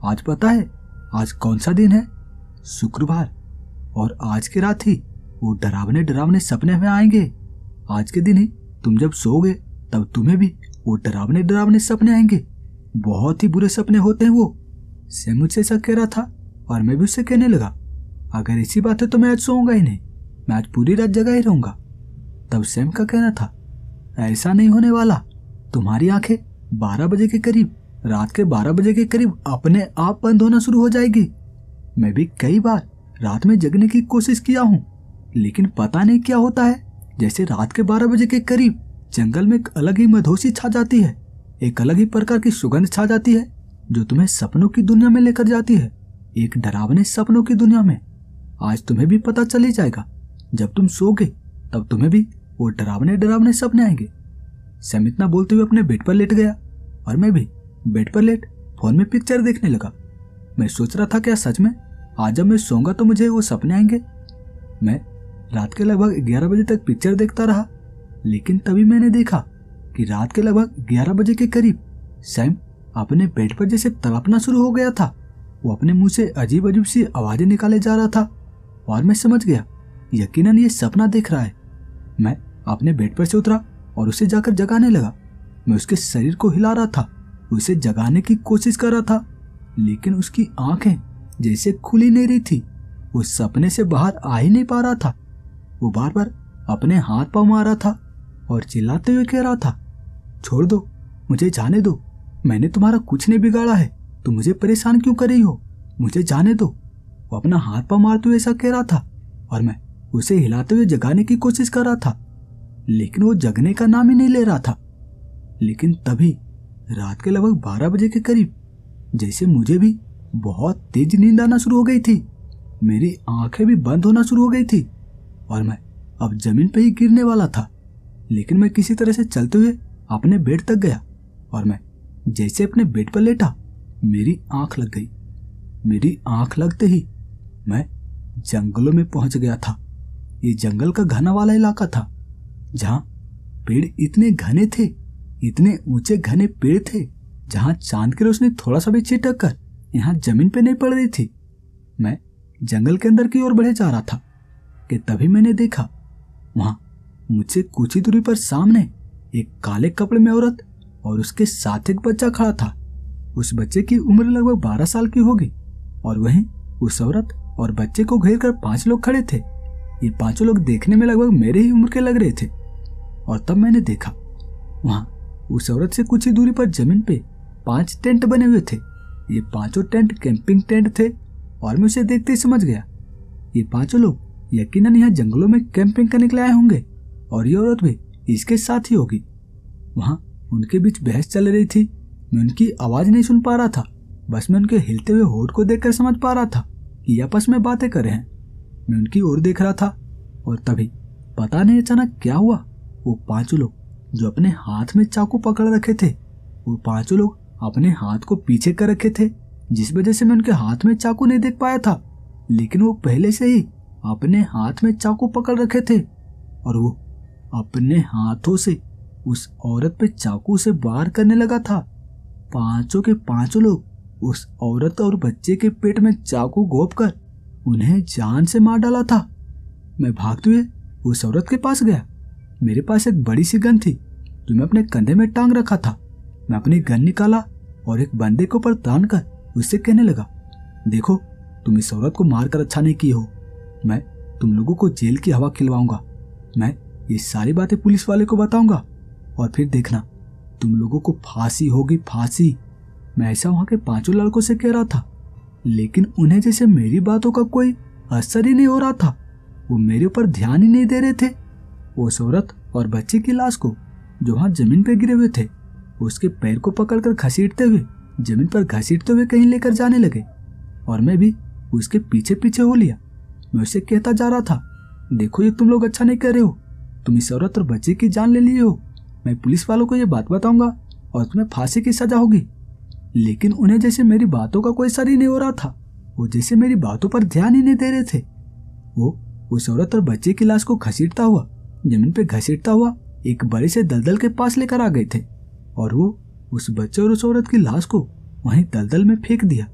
आज पता है, आज कौन सा दिन है? शुक्रवार। और आज की रात ही वो डरावने डरावने सपने में आएँगे। आज के दिन ही तुम जब सोओगे, तब तुम्हें भी वो डरावने डरावने सपने आएँगे। बहुत ही बुरे सपने होते हैं वो। सैम मुझसे ऐसा कह रहा था और मैं भी उससे कहने लगा, अगर ऐसी बात है तो मैं आज सोऊँगा ही नहीं, मैं आज पूरी रात जगा ही रहूँगा। तब सैम का कहना था, ऐसा नहीं होने वाला, तुम्हारी आँखें बारह बजे के करीब, रात के बारह बजे के करीब अपने आप बंद होना शुरू हो जाएगी। मैं भी कई बार रात में जगने की कोशिश किया हूँ, लेकिन पता नहीं क्या होता है, जैसे रात के बारह बजे के करीब जंगल में एक अलग ही मधोसी छा जाती है, एक अलग ही प्रकार की सुगंध छा जाती है जो तुम्हें सपनों की दुनिया में लेकर जाती है। एक डरावने सपनों की दुनिया में। आज तुम्हें भी पता चल ही जाएगा। जब तुम सोगे तब तुम्हें भी वो डरावने डरावने सपने आएँगे। सैम इतना बोलते हुए अपने बेड पर लेट गया और मैं भी बेड पर लेट फ़ोन में पिक्चर देखने लगा। मैं सोच रहा था क्या सच में, आज जब मैं सोऊँगा तो मुझे वो सपने आएँगे। मैं रात के लगभग ग्यारह बजे तक पिक्चर देखता रहा, लेकिन तभी मैंने देखा कि रात के लगभग ग्यारह बजे के करीब सैम अपने बेड पर जैसे तड़पना शुरू हो गया था। वो अपने मुँह से अजीब अजीब सी आवाज़ें निकाले जा रहा था और मैं समझ गया, यकीनन ये सपना देख रहा है। मैं अपने बेड पर से उतरा और उसे जाकर जगाने लगा। मैं उसके शरीर को हिला रहा था, उसे जगाने की कोशिश कर रहा था, लेकिन उसकी आँखें जैसे खुली नहीं रही थी, वो सपने से बाहर आ ही नहीं पा रहा था। वो बार बार अपने हाथ पाँव मार रहा था और चिल्लाते हुए कह रहा था, छोड़ दो, मुझे जाने दो। मैंने तुम्हारा कुछ नहीं बिगाड़ा है। तुम मुझे परेशान क्यों कर रही हो? मुझे जाने दो। वो अपना हाथ पा मारते हुए ऐसा कह रहा था और मैं उसे हिलाते हुए जगाने की कोशिश कर रहा था। लेकिन वो जगने का नाम ही नहीं ले रहा था। लेकिन तभी रात के लगभग बारह बजे के करीब जैसे मुझे भी बहुत तेज नींद आना शुरू हो गई थी। मेरी आँखें भी बंद होना शुरू हो गई थी और मैं अब ज़मीन पर ही गिरने वाला था। लेकिन मैं किसी तरह से चलते हुए अपने बेड तक गया और मैं जैसे अपने बेड पर लेटा, मेरी आँख लग गई। मेरी आँख लगते ही मैं जंगलों में पहुँच गया था। ये जंगल का घना वाला इलाका था, जहाँ पेड़ इतने घने थे, इतने ऊँचे घने पेड़ थे, जहाँ चाँद की रोशनी थोड़ा सा भी छिटक कर यहाँ ज़मीन पे नहीं पड़ रही थी। मैं जंगल के अंदर की ओर बढ़े जा रहा था, कि तभी मैंने देखा, वहाँ मुझसे कुछ ही दूरी पर सामने एक काले कपड़े में औरत और उसके साथ एक बच्चा खड़ा था। उस बच्चे की उम्र लगभग बारह साल की होगी और वहीं उस औरत और बच्चे को घेर कर पाँच लोग खड़े थे। ये पाँचों लोग देखने में लगभग मेरे ही उम्र के लग रहे थे। और तब मैंने देखा, वहाँ उस औरत से कुछ ही दूरी पर ज़मीन पे पाँच टेंट बने हुए थे। ये पाँचों टेंट कैंपिंग टेंट थे और मैं उसे देखते ही समझ गया। ये पाँचों लोग यकीनन यहाँ जंगलों में कैंपिंग करने के लिए आए होंगे और ये औरत भी इसके साथ ही होगी। वहाँ उनके बीच बहस चल रही थी। मैं उनकी आवाज़ नहीं सुन पा रहा था। बस मैं उनके हिलते हुए होठ को देखकर समझ पा रहा था कि आपस में बातें कर रहे हैं। मैं उनकी ओर देख रहा था और तभी पता नहीं अचानक क्या हुआ। वो पाँचों लोग जो अपने हाथ में चाकू पकड़ रखे थे, वो पाँचों लोग अपने हाथ को पीछे कर रखे थे, जिस वजह से मैं उनके हाथ में चाकू नहीं देख पाया था। लेकिन वो पहले से ही अपने हाथ में चाकू पकड़ रखे थे और वो अपने हाथों से उस औरत पे चाकू से वार करने लगा था। पाँचों के पाँचों लोग उस औरत और बच्चे के पेट में चाकू घोप कर उन्हें जान से मार डाला था। मैं भागते हुए उस औरत के पास गया। मेरे पास एक बड़ी सी गन थी जो मैं अपने कंधे में टांग रखा था। मैं अपनी गन निकाला और एक बंदे के ऊपर तान कर उससे कहने लगा, देखो, तुम इस औरत को मारकर अच्छा नहीं की हो। मैं तुम लोगों को जेल की हवा खिलवाऊँगा। मैं ये सारी बातें पुलिस वाले को बताऊँगा। और फिर देखना, तुम लोगों को फांसी होगी, फांसी। मैं ऐसा वहाँ के पाँचों लड़कों से कह रहा था, लेकिन उन्हें जैसे मेरी बातों का कोई असर ही नहीं हो रहा था। वो मेरे ऊपर ध्यान ही नहीं दे रहे थे। उस औरत और बच्चे की लाश को, जो वहाँ ज़मीन पर गिरे हुए थे, उसके पैर को पकड़कर घसीटते हुए, ज़मीन पर घसीटते हुए कहीं लेकर जाने लगे। और मैं भी उसके पीछे पीछे हो लिया। मैं उसे कहता जा रहा था, देखो ये तुम लोग अच्छा नहीं कर रहे हो। तुम इस औरत और बच्चे की जान ले लिए हो। मैं पुलिस वालों को ये बात बताऊँगा और तुम्हें फांसी की सजा होगी। लेकिन उन्हें जैसे मेरी बातों का कोई सर ही नहीं हो रहा था, वो जैसे मेरी बातों पर ध्यान ही नहीं दे रहे थे। वो उस औरत और बच्चे की लाश को घसीटता हुआ, ज़मीन पे घसीटता हुआ एक बड़े से दलदल के पास लेकर आ गए थे और वो उस बच्चे और उस औरत की लाश को वहीं दलदल में फेंक दिया।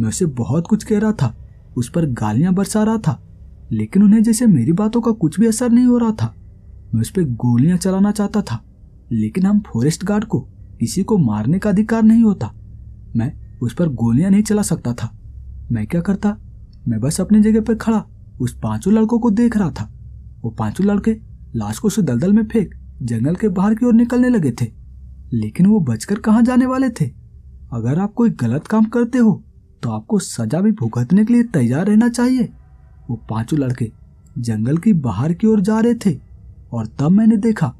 मैं उसे बहुत कुछ कह रहा था, उस पर गालियाँ बरसा रहा था, लेकिन उन्हें जैसे मेरी बातों का कुछ भी असर नहीं हो रहा था, मैं उस पर गोलियाँ चलाना चाहता था। लेकिन हम फॉरेस्ट गार्ड को किसी को मारने का अधिकार नहीं होता। मैं उस पर गोलियाँ नहीं चला सकता था। मैं क्या करता? मैं बस अपनी जगह पर खड़ा उस पाँचों लड़कों को देख रहा था। वो पाँचों लड़के लाश को दलदल में फेंक जंगल के बाहर की ओर निकलने लगे थे। लेकिन वो बचकर कहाँ जाने वाले थे? अगर आप कोई गलत काम करते हो तो आपको सजा भी भुगतने के लिए तैयार रहना चाहिए। वो पाँचों लड़के जंगल की बाहर की ओर जा रहे थे और तब मैंने देखा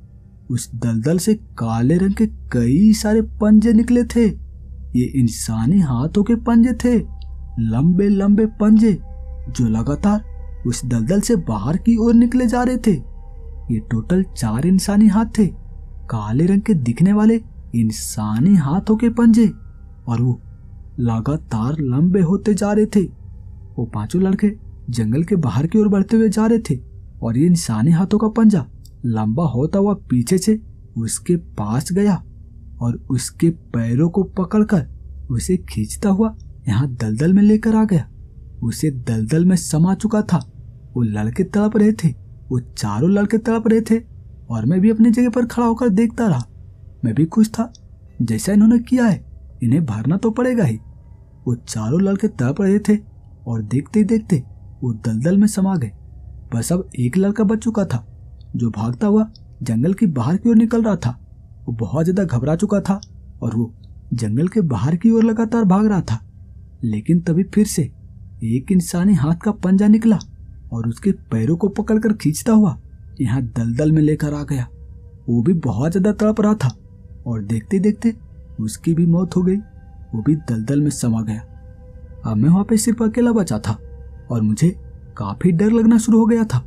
उस दलदल से काले रंग के कई सारे पंजे निकले थे। ये इंसानी हाथों के पंजे थे लंबे लंबे पंजे, जो लगातार उस दलदल से बाहर की ओर निकले जा रहे थे। ये टोटल चार इंसानी हाथ थे, काले रंग के दिखने वाले इंसानी हाथों के पंजे, और वो लगातार लंबे होते जा रहे थे। वो पाँचों लड़के जंगल के बाहर की ओर बढ़ते हुए जा रहे थे, और ये इंसानी हाथों का पंजा लंबा होता हुआ पीछे से उसके पास गया और उसके पैरों को पकड़कर उसे खींचता हुआ यहाँ दलदल में लेकर आ गया। उसे दलदल में समा चुका था। वो लड़के तड़प रहे थे। वो चारों लड़के तड़प रहे थे और मैं भी अपनी जगह पर खड़ा होकर देखता रहा। मैं भी खुश था। जैसा इन्होंने किया है, इन्हें भरना तो पड़ेगा ही। वो चारों लड़के तड़प रहे थे और देखते ही देखते वो दलदल में समा गए। बस अब एक लड़का बच चुका था। जो भागता हुआ जंगल की बाहर की ओर निकल रहा था, वो बहुत ज़्यादा घबरा चुका था और वो जंगल के बाहर की ओर लगातार भाग रहा था। लेकिन तभी फिर से एक इंसानी हाथ का पंजा निकला और उसके पैरों को पकड़कर खींचता हुआ यहाँ दलदल में लेकर आ गया। वो भी बहुत ज़्यादा तड़प रहा था और देखते देखते उसकी भी मौत हो गई, वो भी दलदल में समा गया। अब मैं वहाँ पे सिर्फ़ अकेला बचा था और मुझे काफ़ी डर लगना शुरू हो गया था।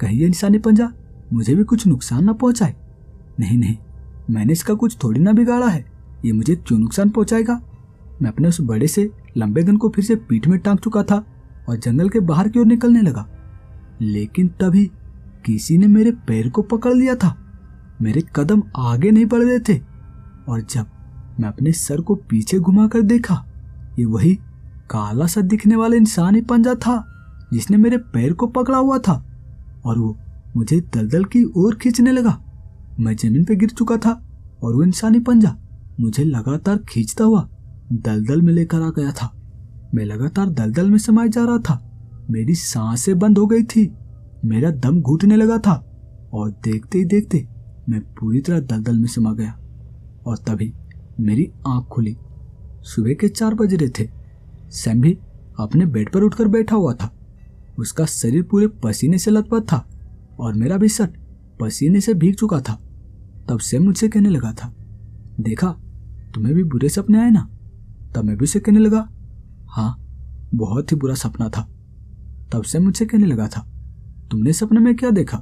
कहीं इंसानी पंजा मुझे भी कुछ नुकसान ना पहुँचाए। नहीं नहीं, मैंने इसका कुछ थोड़ी ना बिगाड़ा है। ये मुझे क्यों नुकसान पहुंचाएगा? मैं अपने उस बड़े से लंबे गन को फिर से पीठ में टांग चुका था और जंगल के बाहर की ओर निकलने लगा। लेकिन तभी किसी ने मेरे पैर को पकड़ लिया था। मेरे कदम आगे नहीं बढ़ रहे थे। और जब मैं अपने सर को पीछे घुमाकर देखा, ये वही काला सा दिखने वाला इंसान ही पंजा था, जिसने मेरे पैर को पकड़ा हुआ था। और वो मुझे दलदल की ओर खींचने लगा। मैं ज़मीन पर गिर चुका था और वो इंसानी पंजा मुझे लगातार खींचता हुआ दलदल में लेकर आ गया था। मैं लगातार दलदल में समाये जा रहा था। मेरी साँसें बंद हो गई थी। मेरा दम घुटने लगा था और देखते ही देखते मैं पूरी तरह दलदल में समा गया। और तभी मेरी आँख खुली। सुबह के चार बज रहे थे। सैम भी अपने बेड पर उठकर बैठा हुआ था। उसका शरीर पूरे पसीने से लथपथ था। और मेरा भी सट पसीने से भीग चुका था। तब सैम मुझसे कहने लगा था, देखा, तुम्हें भी बुरे सपने आए ना? तब मैं भी उसे कहने लगा हाँ बहुत ही बुरा सपना था। तब से मुझसे कहने लगा था, तुमने सपने में क्या देखा?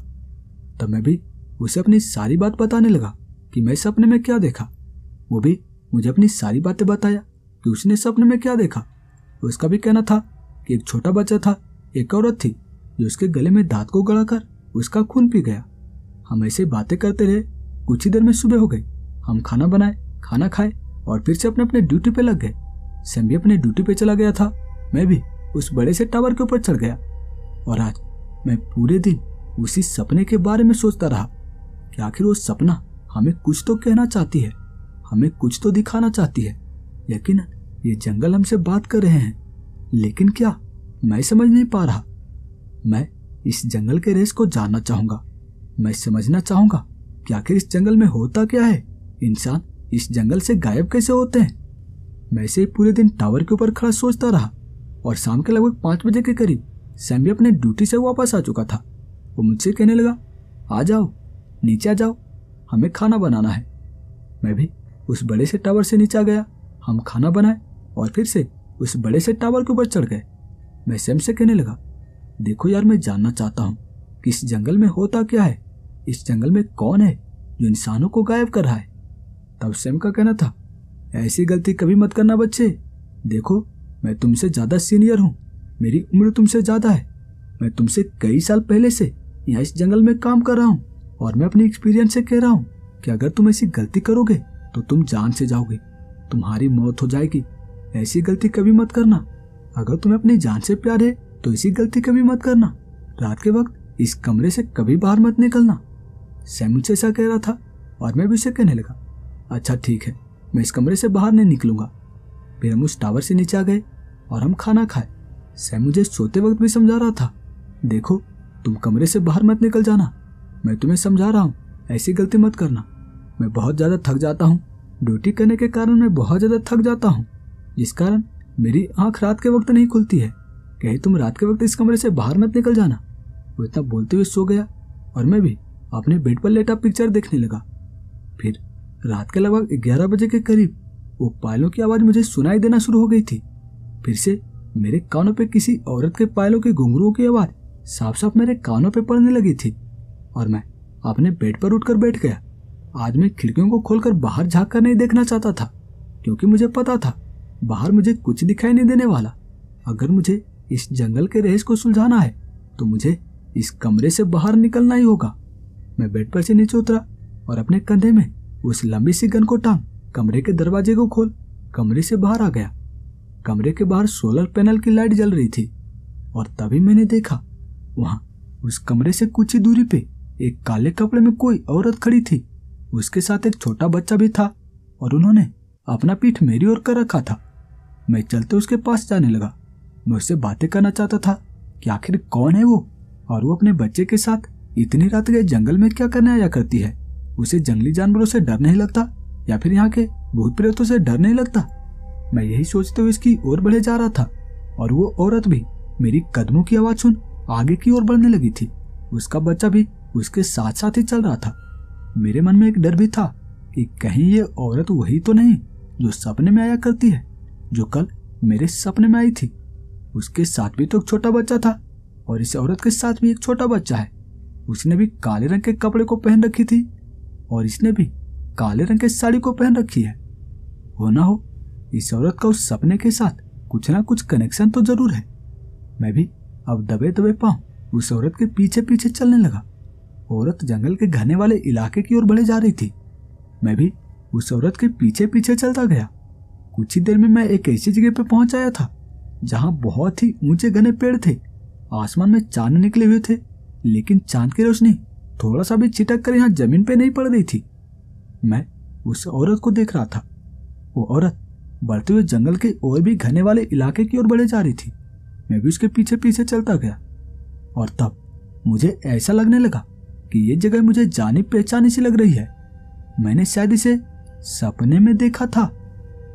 तब मैं भी उसे अपनी सारी बात बताने लगा कि मैं सपने में क्या देखा। वो भी मुझे अपनी सारी बातें बताया कि उसने सपने में क्या देखा। उसका भी कहना था कि एक छोटा बच्चा था, एक औरत थी, जो उसके गले में दांत को गड़ाकर उसका खून पी गया। हम ऐसे बातें करते रहे, कुछ ही देर में सुबह हो गई। हम खाना बनाए, खाना खाए और फिर से अपने अपने ड्यूटी पे लग गए। सैम भी अपने ड्यूटी पे चला गया था। मैं भी उस बड़े से टावर के ऊपर चढ़ गया। और आज मैं पूरे दिन उसी सपने के बारे में सोचता रहा कि आखिर वो सपना हमें कुछ तो कहना चाहती है, हमें कुछ तो दिखाना चाहती है। लेकिन ये जंगल हमसे बात कर रहे हैं। लेकिन क्या? मैं समझ नहीं पा रहा। मैं इस जंगल के रेस को जानना चाहूँगा। मैं समझना चाहूँगा कि आखिर इस जंगल में होता क्या है? इंसान इस जंगल से गायब कैसे होते हैं? मैं से पूरे दिन टावर के ऊपर खड़ा सोचता रहा और शाम के लगभग पाँच बजे के करीब सैम भी अपने ड्यूटी से वापस आ चुका था। वो मुझसे कहने लगा, आ जाओ, नीचे आ जाओ, हमें खाना बनाना है। मैं भी उस बड़े से टावर से नीचे आ गया। हम खाना बनाए और फिर से उस बड़े से टावर के ऊपर चढ़ गए। मैं सैम से कहने लगा देखो यार, मैं जानना चाहता हूँ कि इस जंगल में होता क्या है? इस जंगल में कौन है जो इंसानों को गायब कर रहा है? तब सैम का कहना था। ऐसी गलती कभी मत करना बच्चे। देखो, मैं तुमसे ज़्यादा सीनियर हूँ, मेरी उम्र तुमसे ज़्यादा है। मैं तुमसे कई साल पहले से यहाँ इस जंगल में काम कर रहा हूँ और मैं अपनी एक्सपीरियंस से कह रहा हूँ कि अगर तुम ऐसी गलती करोगे तो तुम जान से जाओगे, तुम्हारी मौत हो जाएगी। ऐसी गलती कभी मत करना। अगर तुम्हें अपनी जान से प्यार है तो इसी गलती कभी मत करना। रात के वक्त इस कमरे से कभी बाहर मत निकलना। सैम मुझसे ऐसा कह रहा था और मैं भी उसे कहने लगा। अच्छा ठीक है, मैं इस कमरे से बाहर नहीं निकलूँगा। फिर हम उस टावर से नीचे आ गए और हम खाना खाए। सैम मुझे सोते वक्त भी समझा रहा था, देखो, तुम कमरे से बाहर मत निकल जाना। मैं तुम्हें समझा रहा हूँ, ऐसी गलती मत करना। मैं बहुत ज़्यादा थक जाता हूँ। ड्यूटी करने के कारण मैं बहुत ज़्यादा थक जाता हूँ। जिस कारण मेरी आँख रात के वक्त नहीं खुलती है। कहीं तुम रात के वक्त इस कमरे से बाहर मत निकल जाना। वो इतना बोलते हुए सो गया और मैं भी अपने बेड पर लेटा पिक्चर देखने लगा। फिर रात के लगभग ग्यारह बजे के करीब वो पायलों की आवाज़ मुझे सुनाई देना शुरू हो गई थी। फिर से मेरे कानों पे किसी औरत के पायलों के घुंघरुओं की आवाज़ साफ़ साफ़ मेरे कानों पे पड़ने लगी थी और मैं अपने बेड पर उठकर बैठ गया। आज मैं खिड़कियों को खोलकर बाहर झाँक कर नहीं देखना चाहता था, क्योंकि मुझे पता था बाहर मुझे कुछ दिखाई नहीं देने वाला। अगर मुझे इस जंगल के रहस्य को सुलझाना है तो मुझे इस कमरे से बाहर निकलना ही होगा। मैं बेड पर से नीचे उतरा और अपने कंधे में उस लंबी सी गन को टांग कमरे के दरवाजे को खोल कमरे से बाहर आ गया। कमरे के बाहर सोलर पैनल की लाइट जल रही थी और तभी मैंने देखा वहाँ उस कमरे से कुछ ही दूरी पे एक काले कपड़े में कोई औरत खड़ी थी। उसके साथ एक छोटा बच्चा भी था और उन्होंने अपना पीठ मेरी ओर कर रखा था। मैं चलते उसके पास जाने लगा। मैं उससे बातें करना चाहता था कि आखिर कौन है वो? और वो अपने बच्चे के साथ इतनी रात गए जंगल में क्या करने आया करती है? उसे जंगली जानवरों से डर नहीं लगता? या फिर यहाँ के भूत प्रेतों से डर नहीं लगता? मैं यही सोचते हुए इसकी ओर बढ़े जा रहा था। और वो औरत भी मेरी कदमों की आवाज़ सुन आगे की ओर बढ़ने लगी थी। उसका बच्चा भी उसके साथ साथ ही चल रहा था। मेरे मन में एक डर भी था कि कहीं ये औरत वही तो नहीं जो सपने में आया करती है, जो कल मेरे सपने में आई थी। उसके साथ भी तो एक छोटा बच्चा था और इस औरत के साथ भी एक छोटा बच्चा है। उसने भी काले रंग के कपड़े को पहन रखी थी और इसने भी काले रंग के साड़ी को पहन रखी है। हो ना हो, इस औरत का उस सपने के साथ कुछ ना कुछ कनेक्शन तो ज़रूर है। मैं भी अब दबे दबे पाँव उस औरत के पीछे पीछे चलने लगा। औरत जंगल के घने वाले इलाके की ओर बढ़े जा रही थी। मैं भी उस औरत के पीछे पीछे चलता गया। कुछ ही देर में मैं एक ऐसी जगह पर पहुँच आया था जहाँ बहुत ही ऊँचे घने पेड़ थे। आसमान में चाँद निकले हुए थे, लेकिन चाँद की रोशनी थोड़ा सा भी छिटक कर यहाँ ज़मीन पे नहीं पड़ रही थी। मैं उस औरत को देख रहा था। वो औरत बढ़ते हुए जंगल के और भी घने वाले इलाके की ओर बढ़े जा रही थी। मैं भी उसके पीछे पीछे चलता गया, और तब मुझे ऐसा लगने लगा कि ये जगह मुझे जानी पहचानी सी लग रही है। मैंने शायद इसे सपने में देखा था।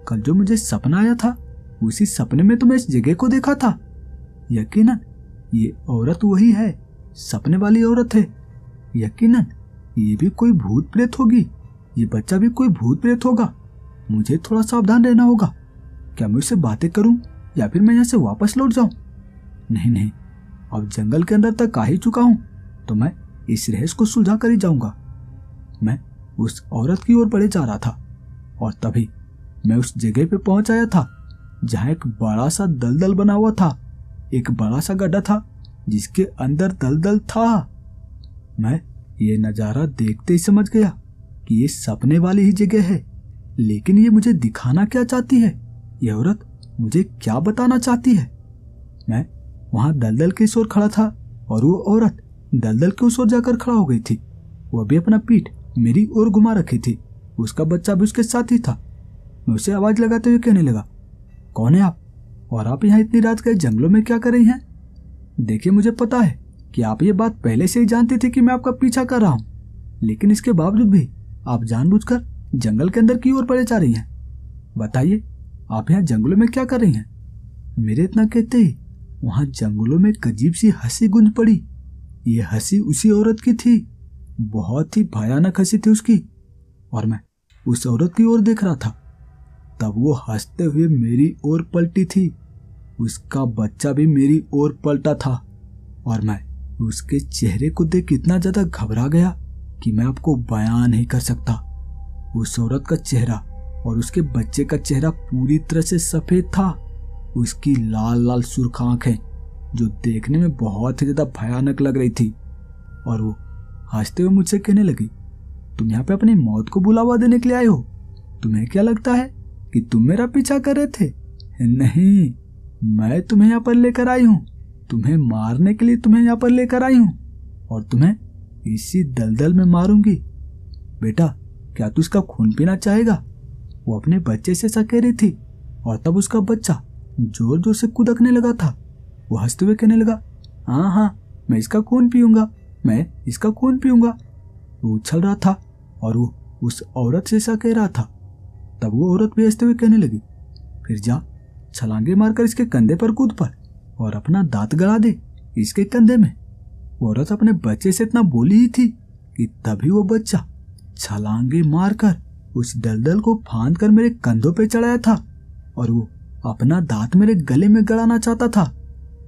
कल जो मुझे सपना आया था उसी सपने में तो मैं इस जगह को देखा था। यकीनन, ये औरत वही है, सपने वाली औरत है। यकीनन, ये भी कोई भूत प्रेत होगी, ये बच्चा भी कोई भूत प्रेत होगा। मुझे थोड़ा सावधान रहना होगा। क्या मैं उससे बातें करूँ, या फिर मैं यहाँ से वापस लौट जाऊँ? नहीं नहीं, अब जंगल के अंदर तक आ ही चुका हूँ तो मैं इस रहस्य को सुलझा कर ही जाऊँगा। मैं उस औरत की ओर बढ़े जा रहा था, और तभी मैं उस जगह पे पहुँच आया था। जहाँ एक बड़ा सा दलदल बना हुआ था। एक बड़ा सा गड्ढा था, जिसके अंदर दलदल था। मैं ये नज़ारा देखते ही समझ गया कि ये सपने वाली ही जगह है। लेकिन ये मुझे दिखाना क्या चाहती है? ये औरत मुझे क्या बताना चाहती है? मैं वहाँ दलदल के ओर खड़ा था और वो औरत दलदल के उस ओर जाकर खड़ा हो गई थी। वह भी अपना पीठ मेरी ओर घुमा रखी थी। उसका बच्चा भी उसके साथ ही था। मैं उसे आवाज़ लगाते हुए कहने लगा कौन है आप? और आप यहाँ इतनी रात गए, जंगलों में क्या कर रही हैं? देखिए, मुझे पता है कि आप ये बात पहले से ही जानते थे कि मैं आपका पीछा कर रहा हूँ। लेकिन इसके बावजूद भी आप जानबूझकर जंगल के अंदर की ओर पड़े जा रही हैं। बताइए, आप यहाँ जंगलों में क्या कर रही हैं? मेरे इतना कहते ही वहाँ जंगलों में एक अजीब सी हँसी गुंज पड़ी। ये हँसी उसी औरत की थी। बहुत ही भयानक हँसी थी उसकी। और मैं उस औरत की ओर देख रहा था। तब वो हँसते हुए मेरी ओर पलटी थी। उसका बच्चा भी मेरी ओर पलटा था और मैं उसके चेहरे को देख इतना ज़्यादा घबरा गया कि मैं आपको बयान नहीं कर सकता। उस औरत का चेहरा और उसके बच्चे का चेहरा पूरी तरह से सफ़ेद था। उसकी लाल लाल सुर्ख आँखें जो देखने में बहुत ही ज़्यादा भयानक लग रही थी और वो हँसते हुए मुझसे कहने लगी, तुम यहाँ पे अपनी मौत को बुलावा देने के लिए आए हो? तुम्हें क्या लगता है कि तुम मेरा पीछा कर रहे थे? नहीं, मैं तुम्हें यहाँ पर लेकर आई हूँ। तुम्हें मारने के लिए तुम्हें यहाँ पर लेकर आई हूँ। और तुम्हें इसी दलदल में मारूँगी। बेटा, क्या तू इसका खून पीना चाहेगा? वो अपने बच्चे से ऐसा कह रही थी, और तब उसका बच्चा ज़ोर ज़ोर से कुदकने लगा था। वो हँसते हुए कहने लगा हाँ हाँ मैं इसका खून पीऊँगा, मैं इसका खून पीऊँगा। वो उछल रहा था, और वो उस औरत से ऐसा कह रहा था। तब वो औरत भी हुए कहने लगी, फिर जा, छलांगे मारकर इसके कंधे पर कूद पर और अपना दांत गड़ा दे इसके कंधे में। औरत अपने बच्चे से इतना बोली ही थी कि तभी वो बच्चा छलांगे मारकर उस दलदल को फांद कर मेरे कंधों पे चढ़ाया था और वो अपना दांत मेरे गले में गड़ाना चाहता था।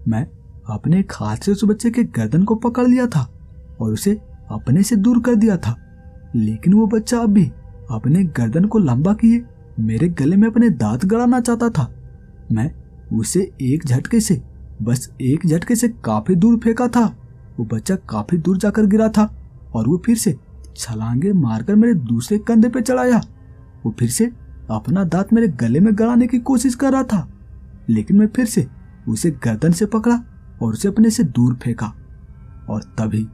मैं अपने हाथ से उस बच्चे के गर्दन को पकड़ लिया था और उसे अपने से दूर कर दिया था। लेकिन वो बच्चा अब भी अपने गर्दन को लंबा किए, मेरे गले में अपने दांत गड़ाना चाहता था। मैं उसे एक झटके से, बस एक झटके से काफ़ी दूर फेंका था। वो बच्चा काफ़ी दूर जाकर गिरा था और वो फिर से छलांगे मारकर मेरे दूसरे कंधे पे चढ़ाया। वो फिर से अपना दांत मेरे गले में गड़ाने की कोशिश कर रहा था, लेकिन मैं फिर से उसे गर्दन से पकड़ा और उसे अपने से दूर फेंका और तभी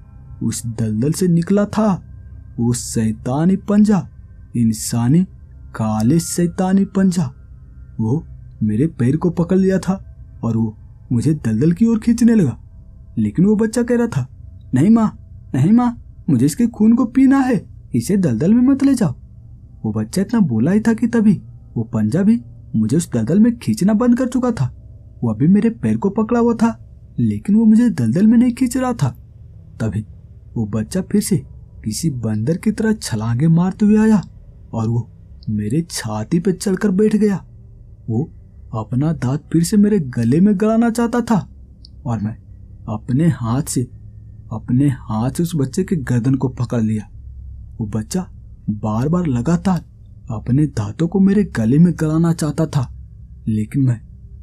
उस दलदल से निकला था वो सैतानी पंजा। इंसानी काले सैतानी पंजा। वो मेरे पैर को पकड़ लिया था और वो मुझे दलदल की ओर खींचने लगा। लेकिन वो बच्चा कह रहा था, नहीं माँ नहीं माँ, मुझे इसके खून को पीना है, इसे दलदल में मत ले जाओ। वो बच्चा इतना बोला ही था कि तभी वो पंजा भी मुझे उस दलदल में खींचना बंद कर चुका था। वो अभी मेरे पैर को पकड़ा हुआ था, लेकिन वो मुझे दलदल में नहीं खींच रहा था। तभी वो बच्चा फिर से किसी बंदर की तरह छलांगे मारते हुए आया। और वो मेरे छाती पे चढ़कर बैठ गया। वो अपना दांत फिर से मेरे गले में गड़ाना चाहता था और मैं अपने हाथ से, अपने हाथ से उस बच्चे के गर्दन को पकड़ लिया। वो बच्चा बार बार लगातार अपने दांतों को मेरे गले में गलाना चाहता था, लेकिन मैं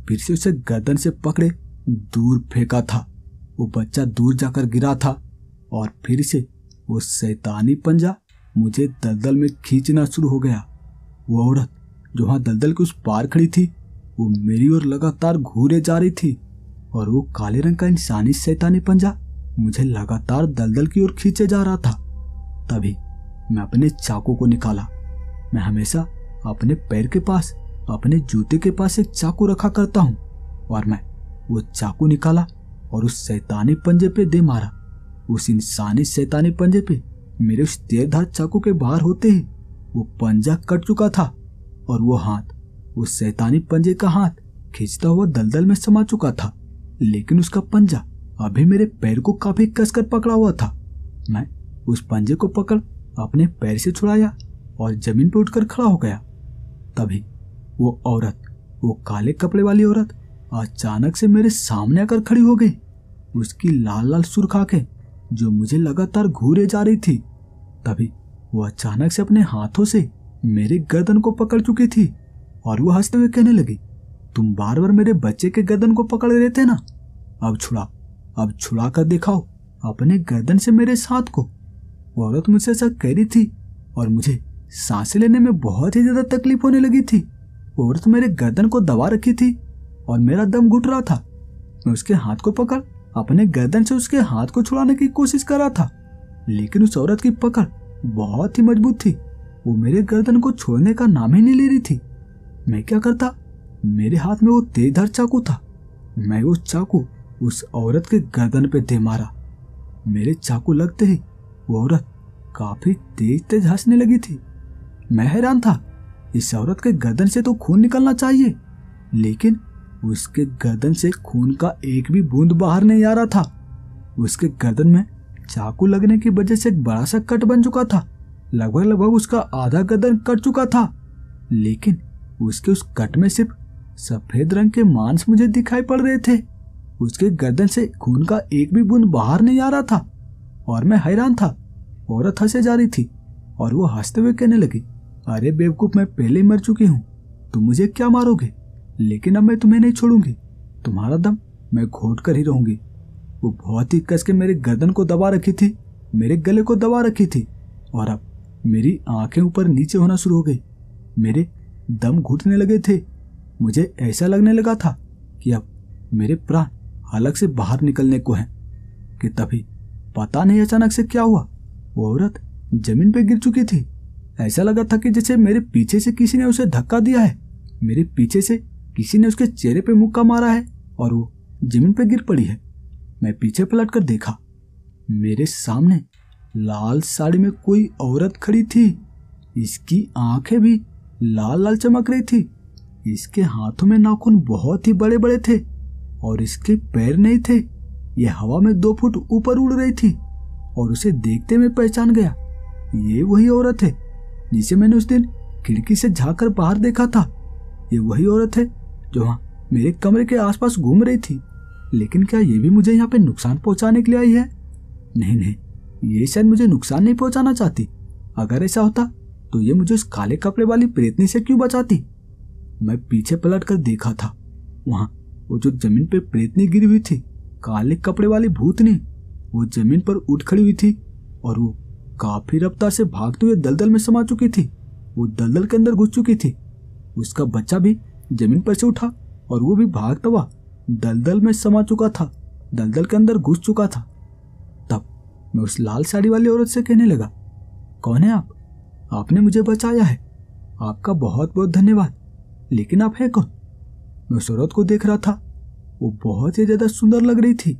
फिर से उसे गर्दन से पकड़े दूर फेंका था। वो बच्चा दूर जाकर गिरा था और फिर से वो सैतानी पंजा मुझे दलदल में खींचना शुरू हो गया। वो औरत जो वहाँ दलदल के उस पार खड़ी थी, वो मेरी ओर लगातार घूरे जा रही थी और वो काले रंग का इंसानी सैतानी पंजा मुझे लगातार दलदल की ओर खींचे जा रहा था। तभी मैं अपने चाकू को निकाला। मैं हमेशा अपने पैर के पास, अपने जूते के पास एक चाकू रखा करता हूँ और मैं वो चाकू निकाला और उस सैतानी पंजे पे दे मारा। उस इंसानी सैतानी पंजे पे मेरे उस तेरधार चाकू के बाहर होते ही वो पंजा कट चुका था और वो हाथ उस सैतानी पंजे का हाथ खींचता हुआ दलदल में समा चुका था। लेकिन उसका पंजा अभी मेरे पैर को काफ़ी कसकर पकड़ा हुआ था। मैं उस पंजे को पकड़ अपने पैर से छुड़ाया और ज़मीन पर उठकर खड़ा हो गया। तभी वो औरत, वो काले कपड़े वाली औरत अचानक से मेरे सामने आकर खड़ी हो गई। उसकी लाल लाल सुर्ख आँखें जो मुझे लगातार घूरे जा रही थी। तभी वो अचानक से अपने हाथों से मेरे गर्दन को पकड़ चुकी थी और वो हँसते हुए कहने लगी, तुम बार बार मेरे बच्चे के गर्दन को पकड़ रहे थे ना? अब छुड़ा अब छुड़ा कर दिखाओ अपने गर्दन से मेरे साथ को। वो औरत मुझसे ऐसा कह रही थी और मुझे साँसें लेने में बहुत ही ज़्यादा तकलीफ़ होने लगी थी। वो औरत मेरे गर्दन को दबा रखी थी और मेरा दम घुट रहा था। मैं उसके हाथ को पकड़ अपने गर्दन से उसके हाथ को छुड़ाने की कोशिश कर रहा था, लेकिन उस औरत की पकड़ बहुत ही मज़बूत थी। वो मेरे गर्दन को छोड़ने का नाम ही नहीं ले रही थी। मैं क्या करता? मेरे हाथ में वो तेजधार चाकू था। मैं उस चाकू उस औरत के गर्दन पे दे मारा। मेरे चाकू लगते ही वो औरत काफ़ी तेज तेज हंसने लगी थी। मैं हैरान था, इस औरत के गर्दन से तो खून निकलना चाहिए, लेकिन उसके गर्दन से खून का एक भी बूंद बाहर नहीं आ रहा था। उसके गर्दन में चाकू लगने की वजह से एक बड़ा सा कट बन चुका था। लगभग लगभग उसका आधा गर्दन कट चुका था। लेकिन उसके उस कट में सिर्फ़ सफ़ेद रंग के मांस मुझे दिखाई पड़ रहे थे। उसके गर्दन से खून का एक भी बूंद बाहर नहीं आ रहा था। और मैं हैरान था। औरत हंसे जा रही थी और वो हँसते हुए कहने लगी, अरे बेवकूफ़, मैं पहले मर चुकी हूँ, तुम मुझे क्या मारोगे? लेकिन अब मैं तुम्हें नहीं छोड़ूँगी। तुम्हारा दम मैं घोट कर ही रहूँगी। वो बहुत ही कस के मेरे गर्दन को दबा रखी थी, मेरे गले को दबा रखी थी, और अब मेरी आँखें ऊपर नीचे होना शुरू हो गई। मेरे दम घुटने लगे थे। मुझे ऐसा लगने लगा था कि अब मेरे प्राण अलग से बाहर निकलने को हैं, कि तभी पता नहीं अचानक से क्या हुआ। वो औरत ज़मीन पर गिर चुकी थी। ऐसा लगा था कि जैसे मेरे पीछे से किसी ने उसे धक्का दिया है। मेरे पीछे से किसी ने उसके चेहरे पर मुक्का मारा है और वो ज़मीन पर गिर पड़ी है। मैं पीछे पलट कर देखा। मेरे सामने लाल साड़ी में कोई औरत खड़ी थी। इसकी आँखें भी लाल लाल चमक रही थी। इसके हाथों में नाखून बहुत ही बड़े बड़े थे और इसके पैर नहीं थे। ये हवा में दो फुट ऊपर उड़ रही थी और उसे देखते में पहचान गया। ये वही औरत है जिसे मैंने उस दिन खिड़की से झाकर बाहर देखा था। ये वही औरत है जो वहाँ मेरे कमरे के आसपास घूम रही थी। लेकिन क्या ये भी मुझे यहाँ पे नुकसान पहुँचाने के लिए आई है? नहीं नहीं, ये शायद मुझे नुकसान नहीं पहुंचाना चाहती। अगर ऐसा होता तो ये मुझे उस काले कपड़े वाली प्रेतनी से क्यों बचाती? मैं पीछे पलट कर देखा था। वहाँ, वो जो ज़मीन पे प्रेतनी गिरी हुई थी, काले कपड़े वाली भूतनी, वो ज़मीन पर उठ खड़ी हुई थी और वो काफ़ी रफ्तार से भागते हुए दलदल में समा चुकी थी। वो दलदल के अंदर घुस चुकी थी। उसका बच्चा भी ज़मीन पर से उठा और वो भी भागता हुआ दलदल में समा चुका था, दलदल के अंदर घुस चुका था। तब मैं उस लाल साड़ी वाली औरत से कहने लगा, कौन है आप? आपने मुझे बचाया है। आपका बहुत बहुत धन्यवाद। लेकिन आप है कौन? मैं उस औरत को देख रहा था। वो बहुत ही ज़्यादा सुंदर लग रही थी।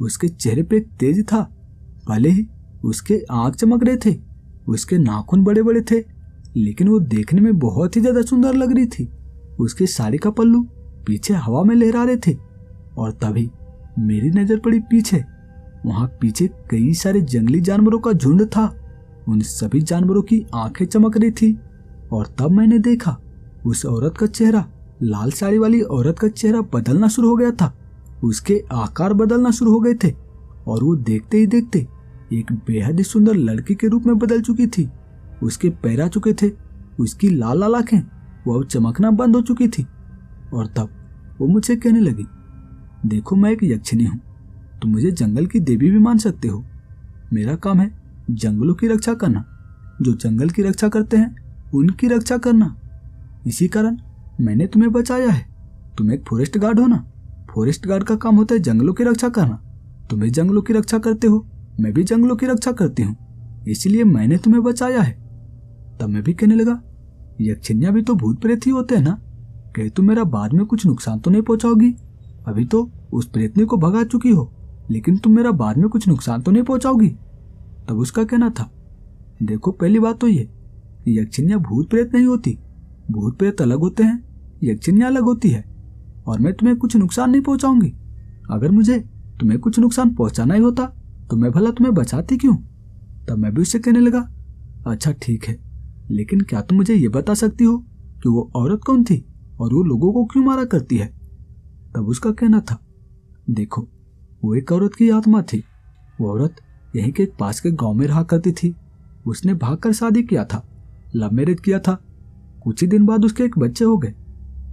उसके चेहरे पे एक तेज था। भले ही उसके आँख चमक रहे थे, उसके नाखून बड़े बड़े थे, लेकिन वो देखने में बहुत ही ज़्यादा सुंदर लग रही थी। उसकी साड़ी का पल्लू पीछे हवा में लहरा रहे थे और तभी मेरी नज़र पड़ी पीछे। वहाँ पीछे कई सारे जंगली जानवरों का झुंड था। उन सभी जानवरों की आँखें चमक रही थी और तब मैंने देखा उस औरत का चेहरा, लाल साड़ी वाली औरत का चेहरा बदलना शुरू हो गया था। उसके आकार बदलना शुरू हो गए थे और वो देखते ही देखते एक बेहद ही सुंदर लड़की के रूप में बदल चुकी थी। उसके पैर आ चुके थे, उसकी लाल लाल आँखें अब चमकना बंद हो चुकी थी और तब वो मुझसे कहने लगी, देखो मैं एक यक्षिणी हूँ, तुम मुझे जंगल की देवी भी मान सकते हो। मेरा काम है जंगलों की रक्षा करना, जो जंगल की रक्षा करते हैं, उनकी रक्षा करना। इसी कारण मैंने तुम्हें बचाया है। तुम एक फॉरेस्ट गार्ड हो ना? फॉरेस्ट गार्ड का काम होता है जंगलों की रक्षा करना। तुम्हें जंगलों की रक्षा करते हो, मैं भी जंगलों की रक्षा करती हूँ, इसलिए मैंने तुम्हें बचाया है। तब मैं भी कहने लगा यक्षिनिया भी तो भूत प्रेत ही होते हैं ना? कहे तुम मेरा बाद में कुछ नुकसान तो नहीं पहुंचाओगी। अभी तो उस प्रेतनी को भगा चुकी हो, लेकिन तुम मेरा बाद में कुछ नुकसान तो नहीं पहुंचाओगी? तब उसका कहना था। देखो, पहली बात तो ये यक्षिनिया भूत प्रेत नहीं होती। भूत प्रेत अलग होते हैं यक्षिनिया अलग होती है, और मैं तुम्हें कुछ नुकसान नहीं पहुंचाऊँगी। अगर मुझे तुम्हें कुछ नुकसान पहुंचाना ही होता तो मैं भला तुम्हें बचाती क्यों? तब मैं भी उससे कहने लगा अच्छा ठीक है लेकिन क्या तुम मुझे ये बता सकती हो कि वो औरत कौन थी और वो लोगों को क्यों मारा करती है? तब उसका कहना था, देखो, वो एक औरत की आत्मा थी। वो औरत यहीं के पास के गाँव में रहा करती थी। उसने भागकर शादी किया था, लव मैरिज किया था। कुछ ही दिन बाद उसके एक बच्चे हो गए।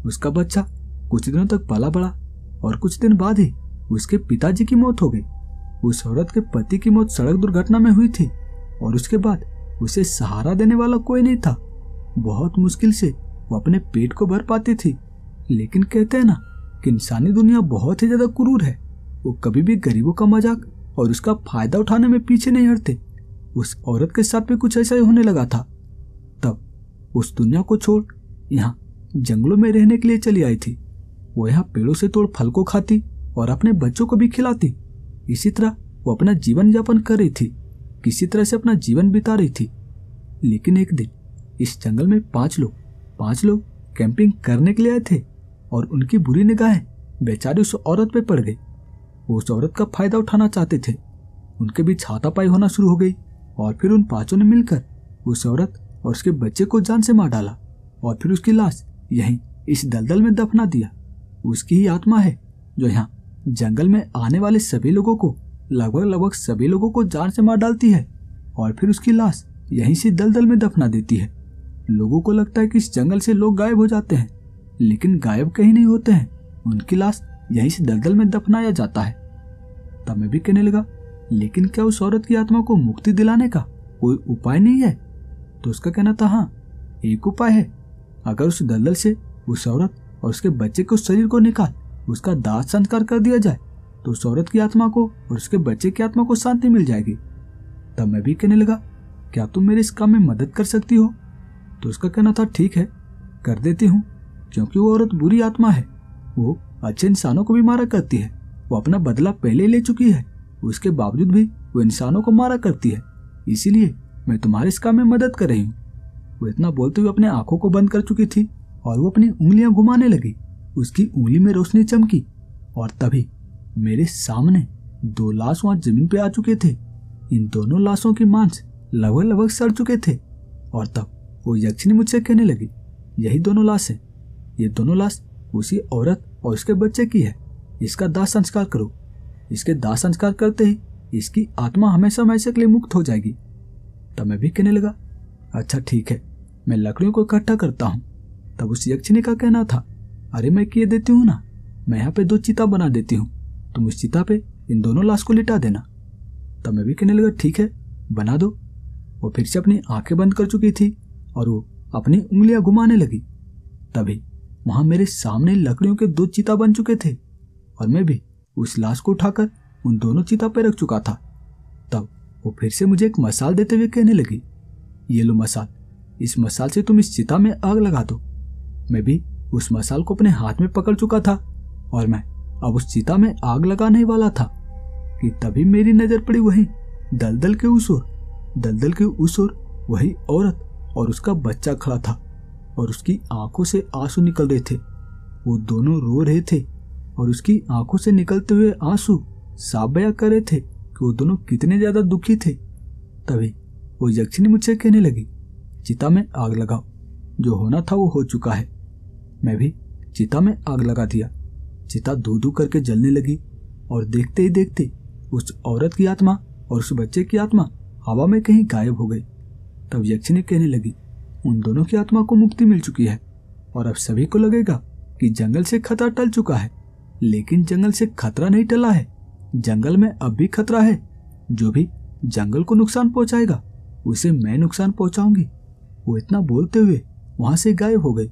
उसका बच्चा कुछ दिनों तक पला बढ़ा और कुछ दिन बाद ही उसके पिताजी की मौत हो गई। उस औरत के पति की मौत सड़क दुर्घटना में हुई थी और उसके बाद उसे सहारा देने वाला कोई नहीं था। बहुत मुश्किल से वो अपने पेट को भर पाती थी। लेकिन कहते हैं ना कि इंसानी दुनिया बहुत ही ज़्यादा क्रूर है। वो कभी भी गरीबों का मज़ाक और उसका फ़ायदा उठाने में पीछे नहीं हटते। उस औरत के साथ भी कुछ ऐसा ही होने लगा था। तब उस दुनिया को छोड़ यहाँ जंगलों में रहने के लिए चली आई थी। वो यहाँ पेड़ों से तोड़ फल को खाती और अपने बच्चों को भी खिलाती। इसी तरह वो अपना जीवन यापन कर रही थी। किसी तरह से अपना जीवन बिता रही थी। लेकिन एक दिन इस जंगल में पाँच लोग पाँच लोग कैंपिंग करने के लिए आए थे और उनकी बुरी निगाहें बेचारी उस औरत पे पड़ गई। वो उस औरत का फ़ायदा उठाना चाहते थे। उनके बीच हाथापाई होना शुरू हो गई और फिर उन पाँचों ने मिलकर उस औरत और उसके बच्चे को जान से मार डाला और फिर उसकी लाश यहीं इस दलदल में दफना दिया। उसकी ही आत्मा है जो यहाँ जंगल में आने वाले सभी लोगों को लगभग लगभग सभी लोगों को जान से मार डालती है और फिर उसकी लाश यहीं से दलदल में दफना देती है। लोगों को लगता है कि इस जंगल से लोग गायब हो जाते हैं, लेकिन गायब कहीं नहीं होते हैं। उनकी लाश यहीं से दलदल में दफनाया जाता है। तब मैं भी कहने लगा, लेकिन क्या उस औरत की आत्मा को मुक्ति दिलाने का कोई उपाय नहीं है? तो उसका कहना था हाँ एक उपाय है। अगर उस दलदल से उस औरत और उसके बच्चे के उस शरीर को निकाल, उसका दाह संस्कार कर दिया जाए तो उस औरत की आत्मा को और उसके बच्चे की आत्मा को शांति मिल जाएगी। तब मैं भी कहने लगा, क्या तुम मेरे इस काम में मदद कर सकती हो? तो उसका कहना था, ठीक है, कर देती हूँ, क्योंकि वो औरत बुरी आत्मा है। वो अच्छे इंसानों को भी मारा करती है। वो अपना बदला पहले ले चुकी है। उसके बावजूद भी वो इंसानों को मारा करती है। इसीलिए मैं तुम्हारे इस काम में मदद कर रही हूँ। वो इतना बोलते हुए अपने आँखों को बंद कर चुकी थी और वो अपनी उंगलियाँ घुमाने लगी। उसकी उंगली में रोशनी चमकी और तभी मेरे सामने दो लाश वहाँ ज़मीन पे आ चुके थे। इन दोनों लाशों की मांस लगभग लगभग सड़ चुके थे। और तब वो यक्षिनी मुझसे कहने लगी, यही दोनों लाश है। ये दोनों लाश उसी औरत और उसके बच्चे की है। इसका दाह संस्कार करो। इसके दाह संस्कार करते ही इसकी आत्मा हमेशा हमेशा के लिए मुक्त हो जाएगी। तब मैं भी कहने लगा अच्छा ठीक है, मैं लकड़ियों को इकट्ठा करता हूँ। तब उस यक्षिनी का कहना था, अरे, मैं किए देती हूँ ना। मैं यहाँ पे दो चिता बना देती हूँ। तुम उस चिता पे इन दोनों लाश को लिटा देना। तब मैं भी कहने लगा, ठीक है, बना दो। वो फिर से अपनी आँखें बंद कर चुकी थी और वो अपनी उंगलियाँ घुमाने लगी। तभी वहाँ मेरे सामने लकड़ियों के दो चिता बन चुके थे और मैं भी उस लाश को उठाकर उन दोनों चिता पर रख चुका था। तब वो फिर से मुझे एक मसाल देते हुए कहने लगी, ये लो मसाल, इस मसाल से तुम इस चिता में आग लगा दो। मैं भी उस मसाल को अपने हाथ में पकड़ चुका था और मैं अब उस चिता में आग लगाने वाला था कि तभी मेरी नज़र पड़ी वही दलदल के उस ओर, दलदल के उस ओर वही औरत और उसका बच्चा खड़ा था और उसकी आँखों से आँसू निकल रहे थे। वो दोनों रो रहे थे और उसकी आँखों से निकलते हुए आँसू साफ़ बया कर रहे थे कि वो दोनों कितने ज़्यादा दुखी थे। तभी वो यक्षिनी मुझसे कहने लगी, चिता में आग लगाओ। जो होना था वो हो चुका है। मैं भी चिता में आग लगा दिया। चिता धू धू करके जलने लगी और देखते ही देखते उस औरत की आत्मा और उस बच्चे की आत्मा हवा में कहीं गायब हो गई। तब यक्षिनी कहने लगी, उन दोनों की आत्मा को मुक्ति मिल चुकी है और अब सभी को लगेगा कि जंगल से खतरा टल चुका है। लेकिन जंगल से खतरा नहीं टला है, जंगल में अब भी खतरा है। जो भी जंगल को नुकसान पहुंचाएगा, उसे मैं नुकसान पहुंचाऊँगी। वो इतना बोलते हुए वहाँ से गायब हो गई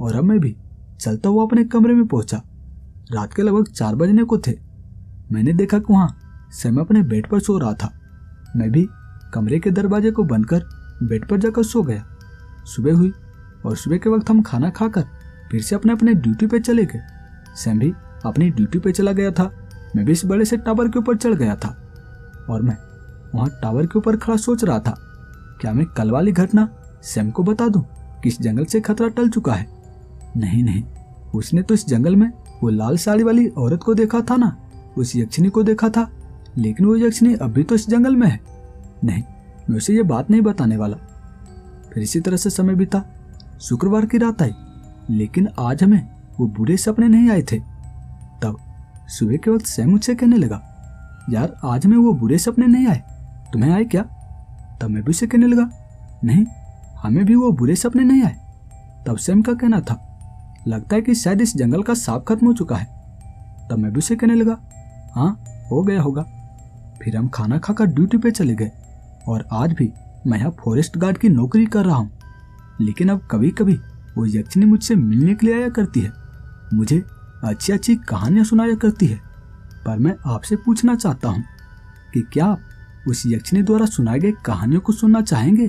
और अब मैं भी चलता हुआ अपने कमरे में पहुँचा। रात के लगभग चार बजने को थे। मैंने देखा कि वहाँ सैम अपने बेड पर सो रहा था। मैं भी कमरे के दरवाजे को बंद कर बेड पर जाकर सो गया। सुबह हुई और सुबह के वक्त हम खाना खाकर फिर से अपने अपने ड्यूटी पर चले गए। सैम भी अपनी ड्यूटी पर चला गया था। मैं भी इस बड़े से टावर के ऊपर चढ़ गया था और मैं वहाँ टावर के ऊपर खड़ा सोच रहा था, क्या मैं कल वाली घटना सैम को बता दूँ? कि इस जंगल से खतरा टल चुका है? नहीं नहीं, उसने तो इस जंगल में वो लाल साड़ी वाली औरत को देखा था ना? उस यक्षिनी को देखा था। लेकिन वो यक्षिनी अभी तो इस जंगल में है। नहीं, मैं उसे ये बात नहीं बताने वाला। फिर इसी तरह से समय बीता। शुक्रवार की रात आई, लेकिन आज हमें वो बुरे सपने नहीं आए थे। तब सुबह के वक्त सैम मुझसे कहने लगा, यार, आज में वो बुरे सपने नहीं आए। तुम्हें आए क्या? तब मैं भी उसे कहने लगा, नहीं, हमें भी वो बुरे सपने नहीं आए। तब सैम का कहना था लगता है कि शायद इस जंगल का साफ़ खत्म हो चुका है। तब मैं भी उसे कहने लगा हाँ हो गया होगा। फिर हम खाना खाकर ड्यूटी पे चले गए, और आज भी मैं यहाँ फॉरेस्ट गार्ड की नौकरी कर रहा हूँ। लेकिन अब कभी कभी वो यक्षिनी मुझसे मिलने के लिए आया करती है। मुझे अच्छी अच्छी कहानियाँ सुनाया करती है। पर मैं आपसे पूछना चाहता हूँ कि क्या आप उस यक्षिनी द्वारा सुनाई गई कहानियों को सुनना चाहेंगे?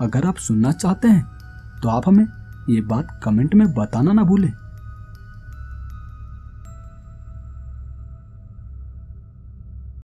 अगर आप सुनना चाहते हैं तो आप हमें ये बात कमेंट में बताना ना भूलें।